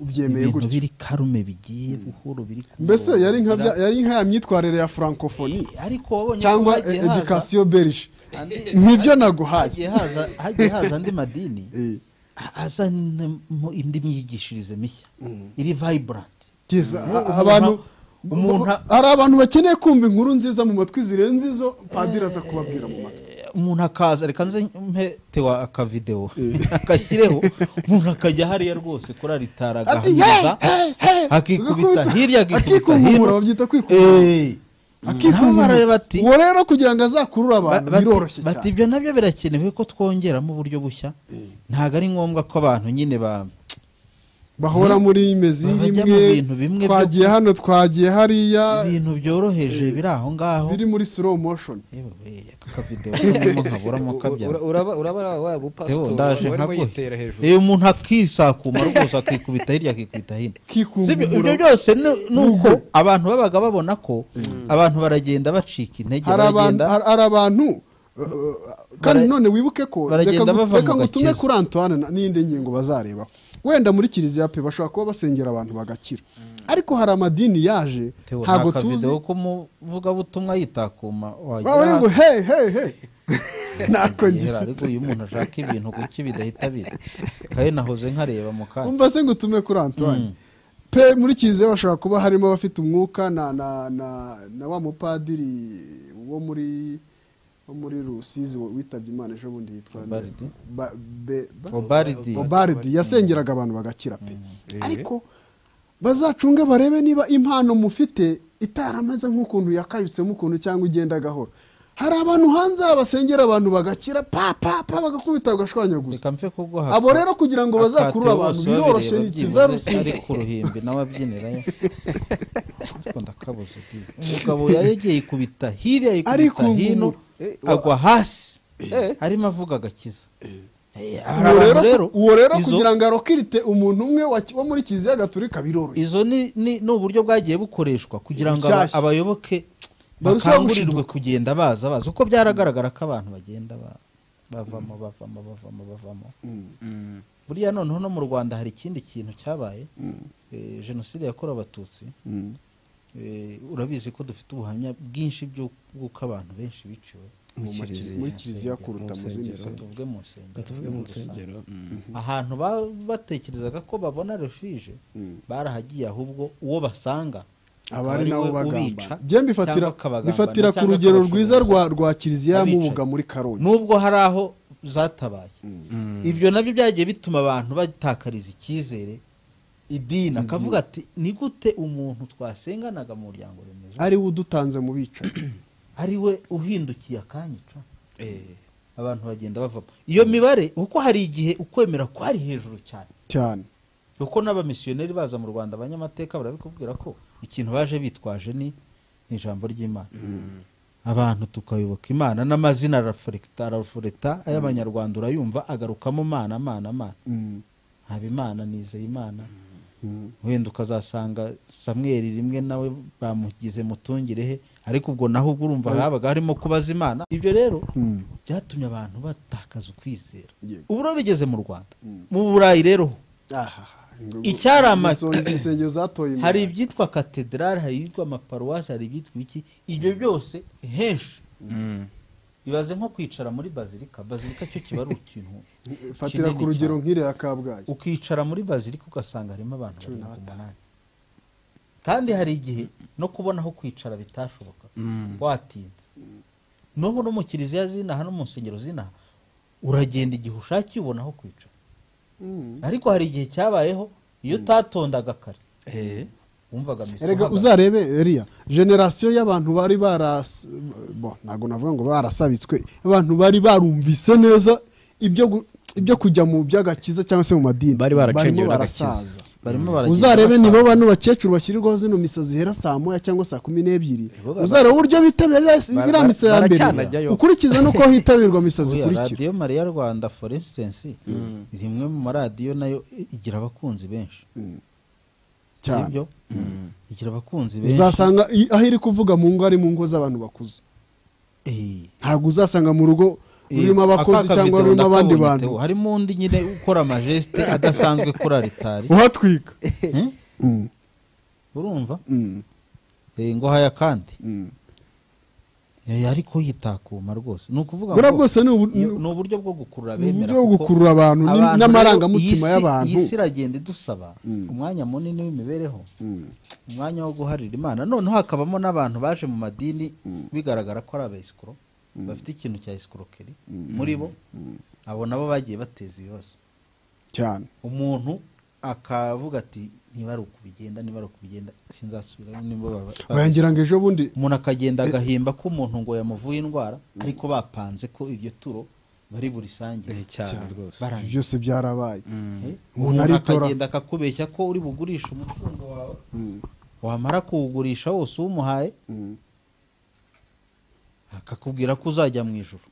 Ubyemeye ibintu gutya. biri karume bigiye buhoro biri ku mbese yari nka bya- yari nka ya myitwarire ya francophonie. Ariko wabonye ko cyangwa education belge. Andi- nk'ibyo naguhaye. Hagiye haza hagiye haza andi madini. Eh, azanemo indi myigishirize mishya. Iri vayiburanti a- abantu umuntu hari abantu bakeneye kumva inkuru nziza mu matwi zirenze izo padiri aza kubabwira mu matwi umuntu akaza reka nze mpe tewa akavidewo akashyireho. Umuntu akajya hariya rwose kuri aritari ati agahamiriza akikubita hirya akikubita hino. babyita Eh. nabo akikunkumura barareba ati uwo rero kugira ngo azakurure abantu Ba- bati- biroroshye bati cyane. Ibyo na byo birakenewe ko twongeramo uburyo bushya. Ntabwo ari ngombwa ko abantu nyine ba bahora muri mezi Bajya mu rimwe bintu bimwe byo- twagiye hano twagiye hariya. ibintu byoroheje biri aho ngaho. biri muri slow motion. Ndaje nkaguhe iyo umuntu akisakuma rwose akikubita hirya akikubita hino. Ibyo- byose ni- uko abantu babaga babona ko abantu baragenda bacika intege hari abantu kandi none wibuke ko baragenda reka ngu- bava reka mu ngo utume gakiza. kuri antoine n'iyindi ngingo bazareba wenda muri kiliziya pe bashobora kuba basengera abantu bagakira. Ariko hari amadini yaje ntabwo nta tuzi. kavidewo k'umuvugabutumwa yitakuma baba ngo hey hey hey. Ntako ngifite ariko iyo umuntu ashaka ibintu kuki bidahita biza kandi nahoze nkareba mu kanya. Umva se ngo utume kuri antoine. Mm. pe muri kiliziya bashobora kuba harimo abafite umwuka na na na wa mupadiri wo muri wo muri rusizi witabye imana ejo bundi yitwa? Obaridi? Yasengeraga abantu bagakira pe. Ariko bazacunge barebe niba impano mufite itarameze nk'ukuntu yakayutsemo ukuntu cyangwa igenda gahoro. Hari abantu hanze basengera abantu bagakira pa pa pa bagakubita mfe kuguha abo rero kugira ngo bazakurure abantu biroroshye ni ikiverusi ari ku ruhimbi nawe abyinirayo ariko ndakabuze umugabo yaregeye ikubita hirya Arikungumura. hino agwa hasi. Arimo avuga agakiza. Eh, uwo abantu rero uwo rero kugira ngo arokirite umuntu umwe wo muri kiliziya gatolika biroroshye. Izo ni uburyo bwagiye bukoreshwa kugira ngo abayoboke bakangurirwe kugenda baza baza. Uko byaragaragara ko abantu bagenda ba- bavamo bavamo bavamo bavamo. Buriya noneho no mu rwanda hari ikindi kintu cyabaye. Eh, jenoside yakorewe abatutsi. Eh, urabizi ko dufite ubuhamya bwinshi bw'u- bw'uko abantu benshi biciwe muri kiliziya kuruta mu zindi tuvuge mu nsengero tuvuge mu nsengero ahantu ba- batekerezaga ko babona refije barahagiye ahubwo uwo basanga aba akaba ari we nabo bagamba. mbifatira ku rugero rwiza rwa kiliziya mubuga muri karongi. Nubwo hari aho zatabaye. Ibyo na byo byagiye bituma abantu batakariza icyizere idini akavuga ati ni gute umuntu twasenganaga mu muryango remezo? Ari we udutanze mu bicanyi ari we uhindukiye akanyica. Abantu bagenda bavamo iyo mibare kuko hari igihe ukwemera kwari hejuru cyane. Cyane. Kuko n'abamisiyoneri baza mu rwanda abanyamateka barabikubwira ko ikintu baje bitwaje ni ijambo ry'imana. Abantu tukayoboka imana n'amazina araforeta ay'abanyarwanda urayumva agarukamo mana mana mana. Mm. habimana nizeye imana. Mm. wenda ukazasanga samweri rimwe nawe bamugize mutungirehe ariko ubwo naho ubwo urumva habaga harimo kubaza imana. Ibyo rero Mm. byatumye abantu batakaza ukwizera. Ubu bigeze mu rwanda? Mu burayi rero? Aha. Icyari hari ibyitwa katedrali hari ibyitwa amaparuwasi hari ibyitwa iki? Ibyo byose henshi. Ibaze nko kwicara muri bazilika. Bazilika cyo kiba ari ikintu fatira ku rugero nk'iriya ya kabgayi. Ukicara muri bazilika ugasanga harimo abantu batanu. umunani. Kandi hari igihe no kubona aho kwicara bitashoboka. Watinze. N'ubu no mu kiliziya zinaha no mu nsengero zinaha uragenda igihe ushakiye ubona aho kwicara. Ariko hari igihe cyabayeho iyo utatondaga kare. Wumvaga misa erega uzarebe eriya generasiyo y'abantu bari baras bo ntabwo navuga ngo barasabitswe abantu bari barumvise neza ibyo gu- ibyo kujya mu by'agakiza cyangwa se mu madini. Bari barimo n'agakiza. barasaza. Uzarebe nibo bano bakecuru bashyirirwaho zino misa zihera saa moya cyangwa saa kumi n'ebyiri. Uzarebe uburyo bitabira iriya misa ya mbere. ukurikiza n'uko hitabirwa misa Oya, zikurikira. Radiyo mariya rwanda for instance rimwe mu maradiyo na yo igira abakunzi benshi. Cyane. Sibyo? igira abakunzi benshi. Uzasanga aho iri kuvuga mu ngo ari mu ngo z'abantu bakuze. Eh, ntabwo uzasanga mu rugo rurimo abakozi cyangwa rurimo abandi bantu? Harimo undi nyine ukora amajesite adasanzwe kuri aritari uhatwika. Eh? Mm, urumva? Mm, Eh, ngo haya kandi. Mm. Eh, ariko yitakuma rwose. Ni ukuvuga ngo bwose ni ubu- ni ni uburyo bwo gukurura ni bemera uburyo bwo gukurura abantu n'amarangamutima y'abantu. iyi si iragenda idusaba umwanya munini w'imibereho umwanya wo guharira imana. Noneho hakabamo n'abantu baje mu madini bigaragara ko ari abayisikoro bafite ikintu cya isikorokeri muri bo abo nabo bagiye bateza ibibazo cyane. Umuntu akavuga ati niba ari uku bigenda niba ari uku bigenda sinzasubirayo niba baba- wayangira ngo ejo bundi umuntu akagenda agahimba ko umuntu ngo yamuvuye indwara ariko bapanze ko iryo turo bari burisangire Eh, cyane rwose. Barangije. Byose byarabaye. Eh, Umuntu umuntu aritora. akagenda akakubeshya ko uri bugurisha umutungo wawe. Wamara kuwugurisha wose uwumuhaye akakubwira ko uzajya mu ijoro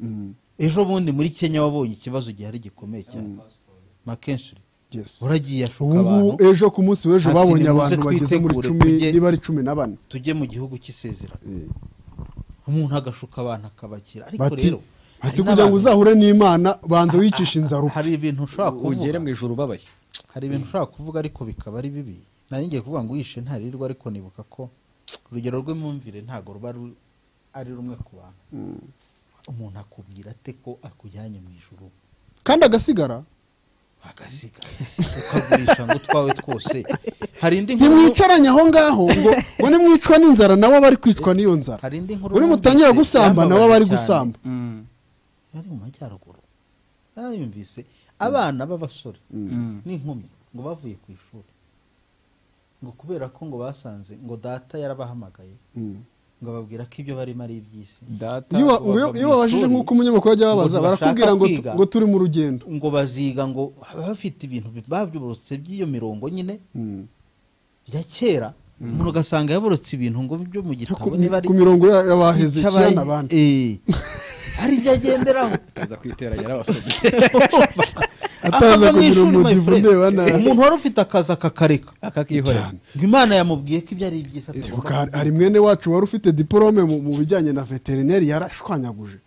ejo bundi muri kenya wabonye ikibazo gihari gikomeye cyane. Makenshi yes. uragiye ashuka abantu? ejo ku munsi w'ejo Ati, babonye abantu bageze muri cumi niba ari cumi na bane. tujye mu gihugu cy'isezerano. Eh. umuntu agashuka abantu akabakira. Ariko bati rero hari kugira ngo uzahure n'imana banza wicisha inzara upfa hari ibintu ushobora ugere kuvuga mu ijoro ubabaye. Hari ibintu ushobora kuvuga ariko bikaba ari bibi. Ngiye kuvuga ngo wishe ntarirwa ariko nibuka ko urugero rw'imyumvire ntabwo ruba ru- ari rumwe ku bantu. Umuntu akubwira ate ko akujyanye mu ijoro kandi agasigara? Agasiga ukagurisha ngo utwawe twose. Hari indi nkuru? Ntimwicaranye aho ngaho ngo ngo nimwicwa n'inzara nabo bari kwicwa n'iyo nzara. Hari indi nkuru uri mutangira gusamba yambabaje bari cyane. gusamba. Yari mu majyaruguru. Yarayumvise abana b'abasore n'inkumi ngo bavuye ku ishuri. Ngo kubera ko ngo basanze ngo data yarabahamagaye ngo ababwira ko ibyo barimo ari iby'isi. Iyo ishuri, nk'uko umunyamakuru ajya babaza barakubwira ngo turi mu rugendo. ngo baziga ngo baba bafite ibintu babyuburutse by'iyo mirongo nyine ya kera umuntu ugasanga yaborotse ibintu ngo byo mu gitabo niba ari ku mirongo ya- y'abahezekiya n'abandi Eh, hari ibyo agenderaho. Ataza kwiteranya n'abasomyi ataza kugira ishuri, my umudivu friend. ndeba nabi umuntu wari ufite akazi akakareka akakihorera ngo imana yamubwiye ko ibyo ari ibyiza Ibuka hari- mwene wacu wari ufite diporome mu bijyanye na veterineri yarashwanyaguje.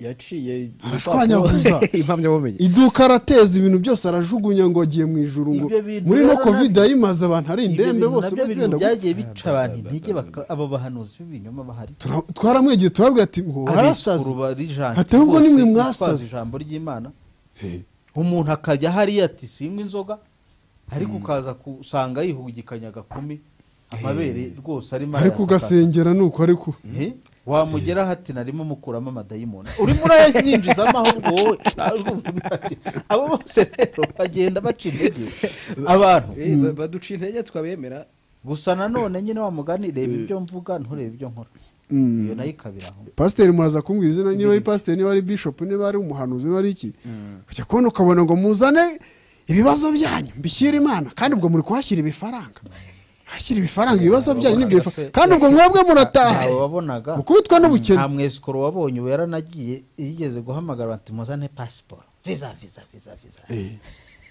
Yaciye Arashwanyaguza. impamyabumenyi. Iduka arateza ibintu byose arajugunya ngo agiye mu ijuru ngo muri no nabyo- yayimaze abantu ari indembe bose byagiye bica abantu intege abo bahanuzi b'ibinyoma bahari. Twaramwegeye turabwira ati ngo warasaze. ahubwo rwose nimwe mwasaze. ijambo ry'imana. Umuntu akajya hariya ati sinywa inzoga. Ariko ukaza gusanga yihugikanya agakumi. Amabere rwose arimo ariko ugasengera nuko ariko. Eh, wamugeraho ati narimo mukuramo amadayimoni. Urimo urayanyinjizamo ahubwo wowe abo bose rero bagenda baca intege. Abantu. Baduca intege twabemera. Gusa nanone nyine wa mugani reba ibyo mvuga nturebe ibyo nkora. Iyo na yo ikabiraho pasiteri muraza kumbwira izina niba ari pasiteri niba ari bishop niba ari umuhanuzi niba ari iki? Ujya kubona ukabona ngo muzane ibibazo byanyu mbishyire imana. Kandi ubwo muri kuhashyira ibifaranga. Hashyira ibifaranga ibibazo byanyu ni byo bifa- se- kandi ubwo mwebwe murataha. Mukubitwa n'ubukene. Nta mwesikoro wabonye ubu yaranagiye yigeze guhamagara bati muzane pasiporo. Viza viza viza viza Eh.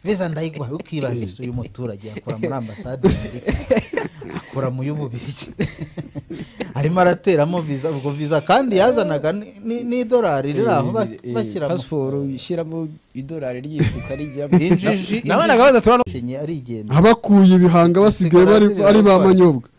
viza ndayiguha ukibaza ese uyu muturage akora muri ambasade y'Amerika akora mu y'ububirigi arimo arateramo viza ubwo viza kandi yazanaga ni- ni- n'idolari riri aho ba- bashyiramo. Pasiporo ishyiramo idolari ry'ifuka rijyamo injiji nabonaga kenye arigenda. Abakuye ibihanga basigaye ari ba manyobwa.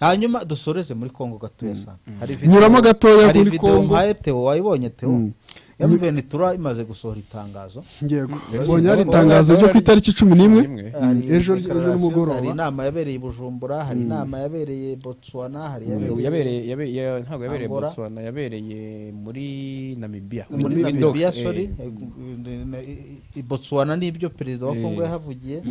Hanyuma dusoreze muri kongo gatoya sana. Hari Nyuramo gatoya hari muri video Congo. mpaye teo wayibonye Mm. Emuveni tura imaze gusohora itangazo. Ngego mbonye hari itangazo ryo ku itariki cumi n'imwe? Hari ejo declaration, nimugoroba. hari inama yabereye i bujumbura hari inama yabereye botswana hari yabereye yabereye yabe- ya- ntabwo yabereye botswana yabereye muri namibia. Muri namibia eh, sorry. I botswana n'ibyo perezida wa Eh. kongo yahavugiye.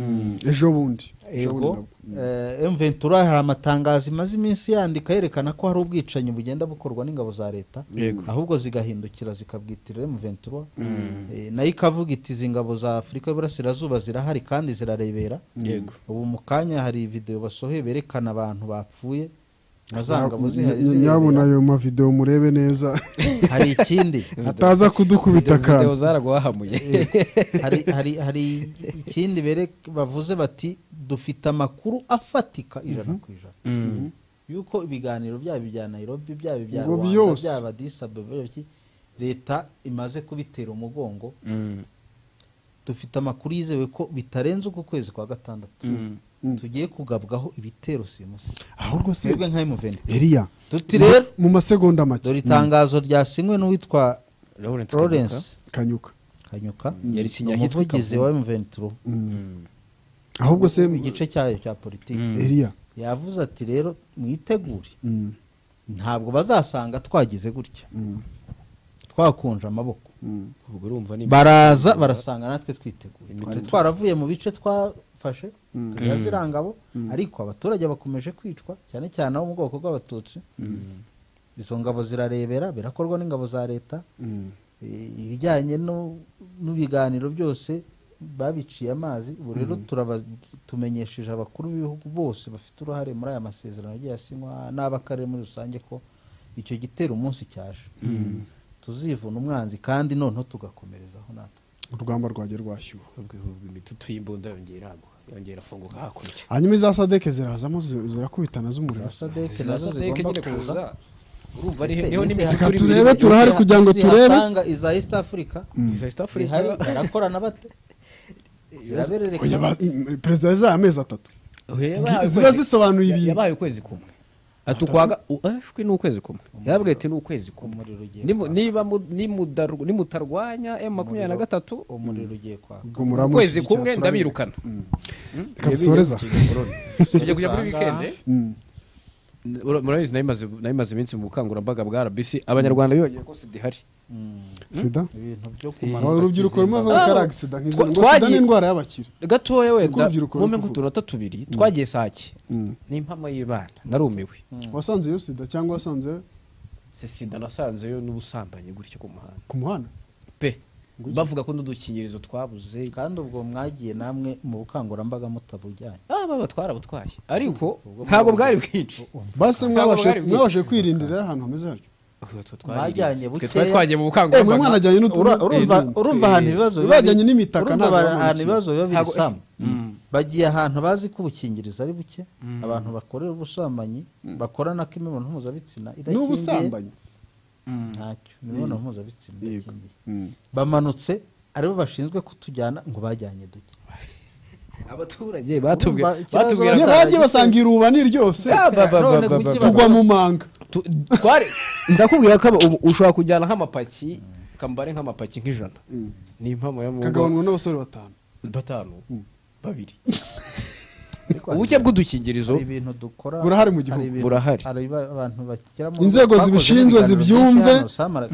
Ejo bundi. Ejo bundi ego nabwo. emventura hari amatangazo imaze iminsi yandika yerekana ko hari ubwicanyi bugenda bukorwa n'ingabo za leta Yego. ahubwo zigahindukira zikabwitirira emventura na yo ikavuga iti izi ngabo za afurika y'uburasirazuba zirahari kandi zirarebera. Yego. Ubu mu kanya hari videwo basohoye berekana abantu bapfuye. Na za ngabo Nya- zihari nya- nyabuna zirebera ayo mavidewo murebe neza. Hari ikindi? Ataza kudukubita video akantu. zaragwahamuye hari ikindi bavuze bati dufite amakuru afatika ijana ku ijana. Yuko ibiganiro byaba ibya nairobi byaba ibya rwanda byaba disabeba leta imaze kubitera umugongo. Dufite amakuru yizewe ko bitarenze uku kwezi kwa gatandatu. Tugiye kugabwaho ibitero simusiga ahubwo se twebwe nka emuventi eriya tuti rero mu masegonda make. dore itangazo ryasinywe n'uwitwa Lawrence lawrence kanyuka. Kanyuka. Umuvugizi wa emuventi ahubwo se igice cyayo cya politiki. Eriya yavuze ati rero mwitegure. Mm, ntabwo bazasanga twagize gutya. Mm, twakunje amaboko. Mm. ubwo urumva ni baraza barasanga natwe twiteguye. Twari twaravuye mu bice twafashe ziriya ngabo ariko abaturage bakomeje kwicwa cyane cyane abo mu bwoko bw'abatutsi. Izo ngabo zirarebera birakorwa n'ingabo za leta. Mm. Ibijyanye no- n'ibiganiro byose babiciye amazi ubu rero turaba- tumenyesheje abakuru b'ibihugu bose bafite uruhare muri aya masezerano agiye asinywa n'ab'akarere muri rusange ko icyo gitero umunsi cyaje tuzivuna umwanzi kandi noneho tugakomerezaho natwe. Urugamba rwajya rwashyuha imitutu y'imbunda yongera yongera afunguka hakurya hanyuma iza sadeke zirazamo zi- zirakubitana z'umuriro. Sadeke na zo zigomba kuza. urumva ni ho iri turebe, turahari kugira ngo turebe. iza east africa? Iza East Africa? Zihari barakorana bate Oya, ziraberereka ba- mm, perezida yazaye amezi atatu. Ziba zisobanuye ibintu. yabaye ukwezi kumwe. Atukwaga ashwi ni ukwezi kumwe. Yabwiye ati ni ukwezi kumwe. Nimutarwanya m makumyabiri na gatatu. umuriro ugiye kwaka. Ubwo muramuzi ukwezi kumwe ndabirukana. Reka dusoreza. tujya kujya muri Usanga- wikende Mm. Ura- murabizi nabimaze iminsi mu bukangurambaga bwa rbc abanyarwanda biyongeye ko sida ihari sida? Aba kumanuka urubyiruko nk'izo Twa- ngo sida ni twagiye- indwara y'abakire. Gatoya wenda mume ruri nk'utunota tubiri twagiye sake Mm. ni impamo y'ibana narumiwe. Wasanze iyo sida cyangwa wasanze? Si sida nasanzeyo n'ubusambanyi gutyo ku muhanda. Ku muhanda? Pe. Bavuga ko n'udukingirizo twabuze. Kandi ubwo mwagiye namwe mu bukangurambaga mutabujyanye. Ah baba twarabutwaye ariko ntabwo bwari bwinshi. basi mwabashe kwirindira ahantu hameze hatyo Mwajyanye Twe bukeya. twari twagiye mu Eh, bukangurambaga mwanajyanye n'utuntu Ura- urumva Eh, urumva eh, ahantu ibibazo biba bajyanye n'imitaka ntabwo ahantu ibibazo biba biri Ntabwo- samu bagiye ahantu bazi ko ubukingirizo ari buke. Abantu bakorera ubusambanyi bakorana k'imibonano mpuzabitsina idakingiye. N'ubusambanyi ntacyo. Imibonano mpuzabitsina idakingiye. Mm. bamanutse ari bo bashinzwe kutujyana ngo bajyanye duke abaturage batubwira bagiye basanga iruba ni ryose ba- ba- None ba- ba- kuki ba- tugwa mu manga. Ndakubwira ko ushobora kujyana nk'amapaki kambare nk'amapaki nk'ijana. Ni impamo yo mu ngo kagabanwa n'abasore batanu. Batanu. Babiri. Ubuke bw'udukingirizo. Hari ibintu dukora Burahari mu gihugu. Burahari. hari ba- abantu bakira mu inzego zibishinzwe zibyumve.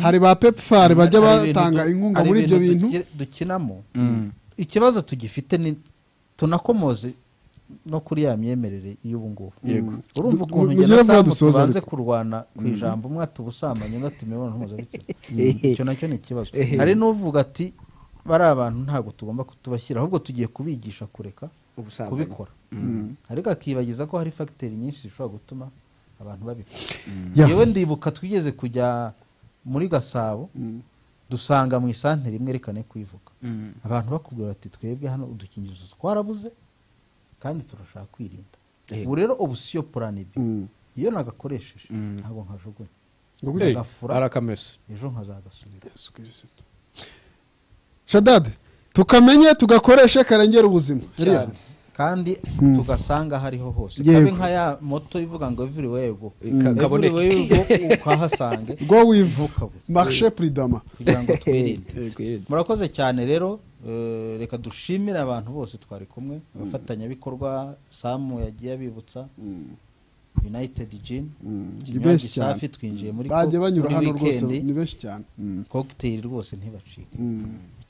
Hari ba pepfar bajya Hari ibintu batanga inkunga muri ibyo bintu. duki- dukinamo. Ikibazo tugifite ni tunakomoze no kuri ya myemerere y'ubu ngubu. Urumva ukuntu vuba Samu tubanze kurwana ku ijambo umwe ati ubusambanyi undi ati imibonano mpuzabitsina. Icyo na cyo ni ikibazo. Hari n'uvuga ati bari abantu ntabwo tugomba kutubashyira ahubwo tugiye kubigisha kureka kubikora. Ariko akibagiza ko hari fagiteri nyinshi zishobora gutuma abantu babikora. Ya. yewe ndibuka twigeze kujya muri gasabo dusanga mu isantere imwe rekane kwivuga. Abantu bakubwira bati twebwe hano udukingirizo twarabuze kandi turashaka kwirinda. Ubu rero obusiyo purani bi Mm. iyo nagakoresheje Mm. ntabwo nkajugunya. Arakamesa ejo nkazagasubira. Shadade tukamenye tugakoreshe karengera ubuzima. Kandi tugasanga aho ariho hose kabe nka ya moto ivuga ngo everywhere go Ka- kaboneke. everywhere go ukahasange go wivu ntukabure marshe pridama kugira ngo twirinde. Murakoze cyane rero eh, reka dushimire abantu bose twari kumwe abafatanyabikorwa samu yagiye abibutsa united gin ni ikinyobwa benshi cyane. Gisafi twinjiye muri weekend. cyane. Cocktail rwose ntibacike.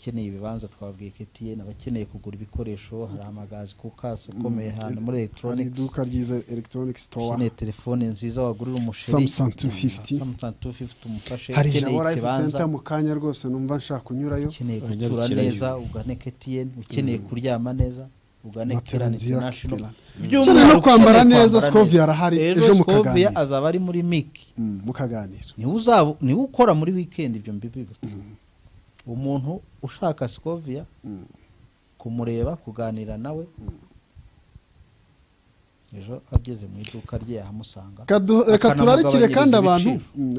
Abakeneye ibibanza twabwiye KTN abakeneye kugura ibikoresho hari amagazi kukasi akomeye ahantu muri hari electronics iduka ryiza electronic store. Ukeneye telefone nziza wagurira umusheri. Samsung 250. Samsung 250 umufashe hari ijabo life center mu kanya rwose numva nshaka kunyurayo. Ukeneye gutura neza ugane KTN ukeneye kuryama neza ugane Matera Kiran nzira, International. Ukeneye no kwambara neza, Scovia arahari, ejo Scovia mukaganira. azaba ari muri miki Mm, mukaganira ni we uzaba ni we ukora muri weekend ibyo mbibibutse umuntu ushaka Scovia kumureba kuganira nawe ejo ageze mu iduka rye yahamusanga reka turarikire kandi abantu. Mm,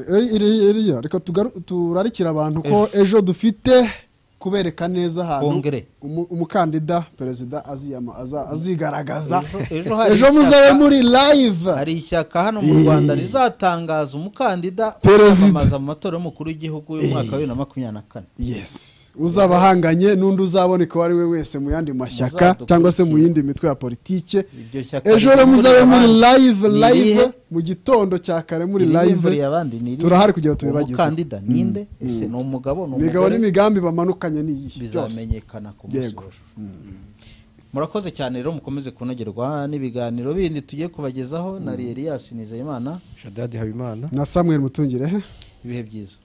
reka turarikire abantu ko ejo. dufite kubereka neza ahantu. Kongere umukandida perezida azigaragaza. Ejo- muzabe muri live. Hari ishyaka hano mu rwanda rizatangaza umukandida kwamamaza mu matora y'umukuru w'igihugu y'umwaka wa bibiri na makumyabiri na kane. Yes. Uzaba ahanganye n'undi uzaboneka uwo ari we wese mu yandi mashyaka cyangwa se mu yindi mitwe ya politike. Ejo rero muzabe muri live live mu gitondo cya kare muri live. turahari kugira ngo tubibagezeho. umukandida ninde ese ni umugabo ni umugore? n'imigambi bamanukanye ni iyihe? Byose bizamenyekana ku Yego. w'ejo murakoze cyane rero mukomeze kunogerwa n'ibiganiro bindi tugiye kubagezaho na Elias Nizeyimana. Shadadi habimana. Na samuel mutungirehe ibihe byiza.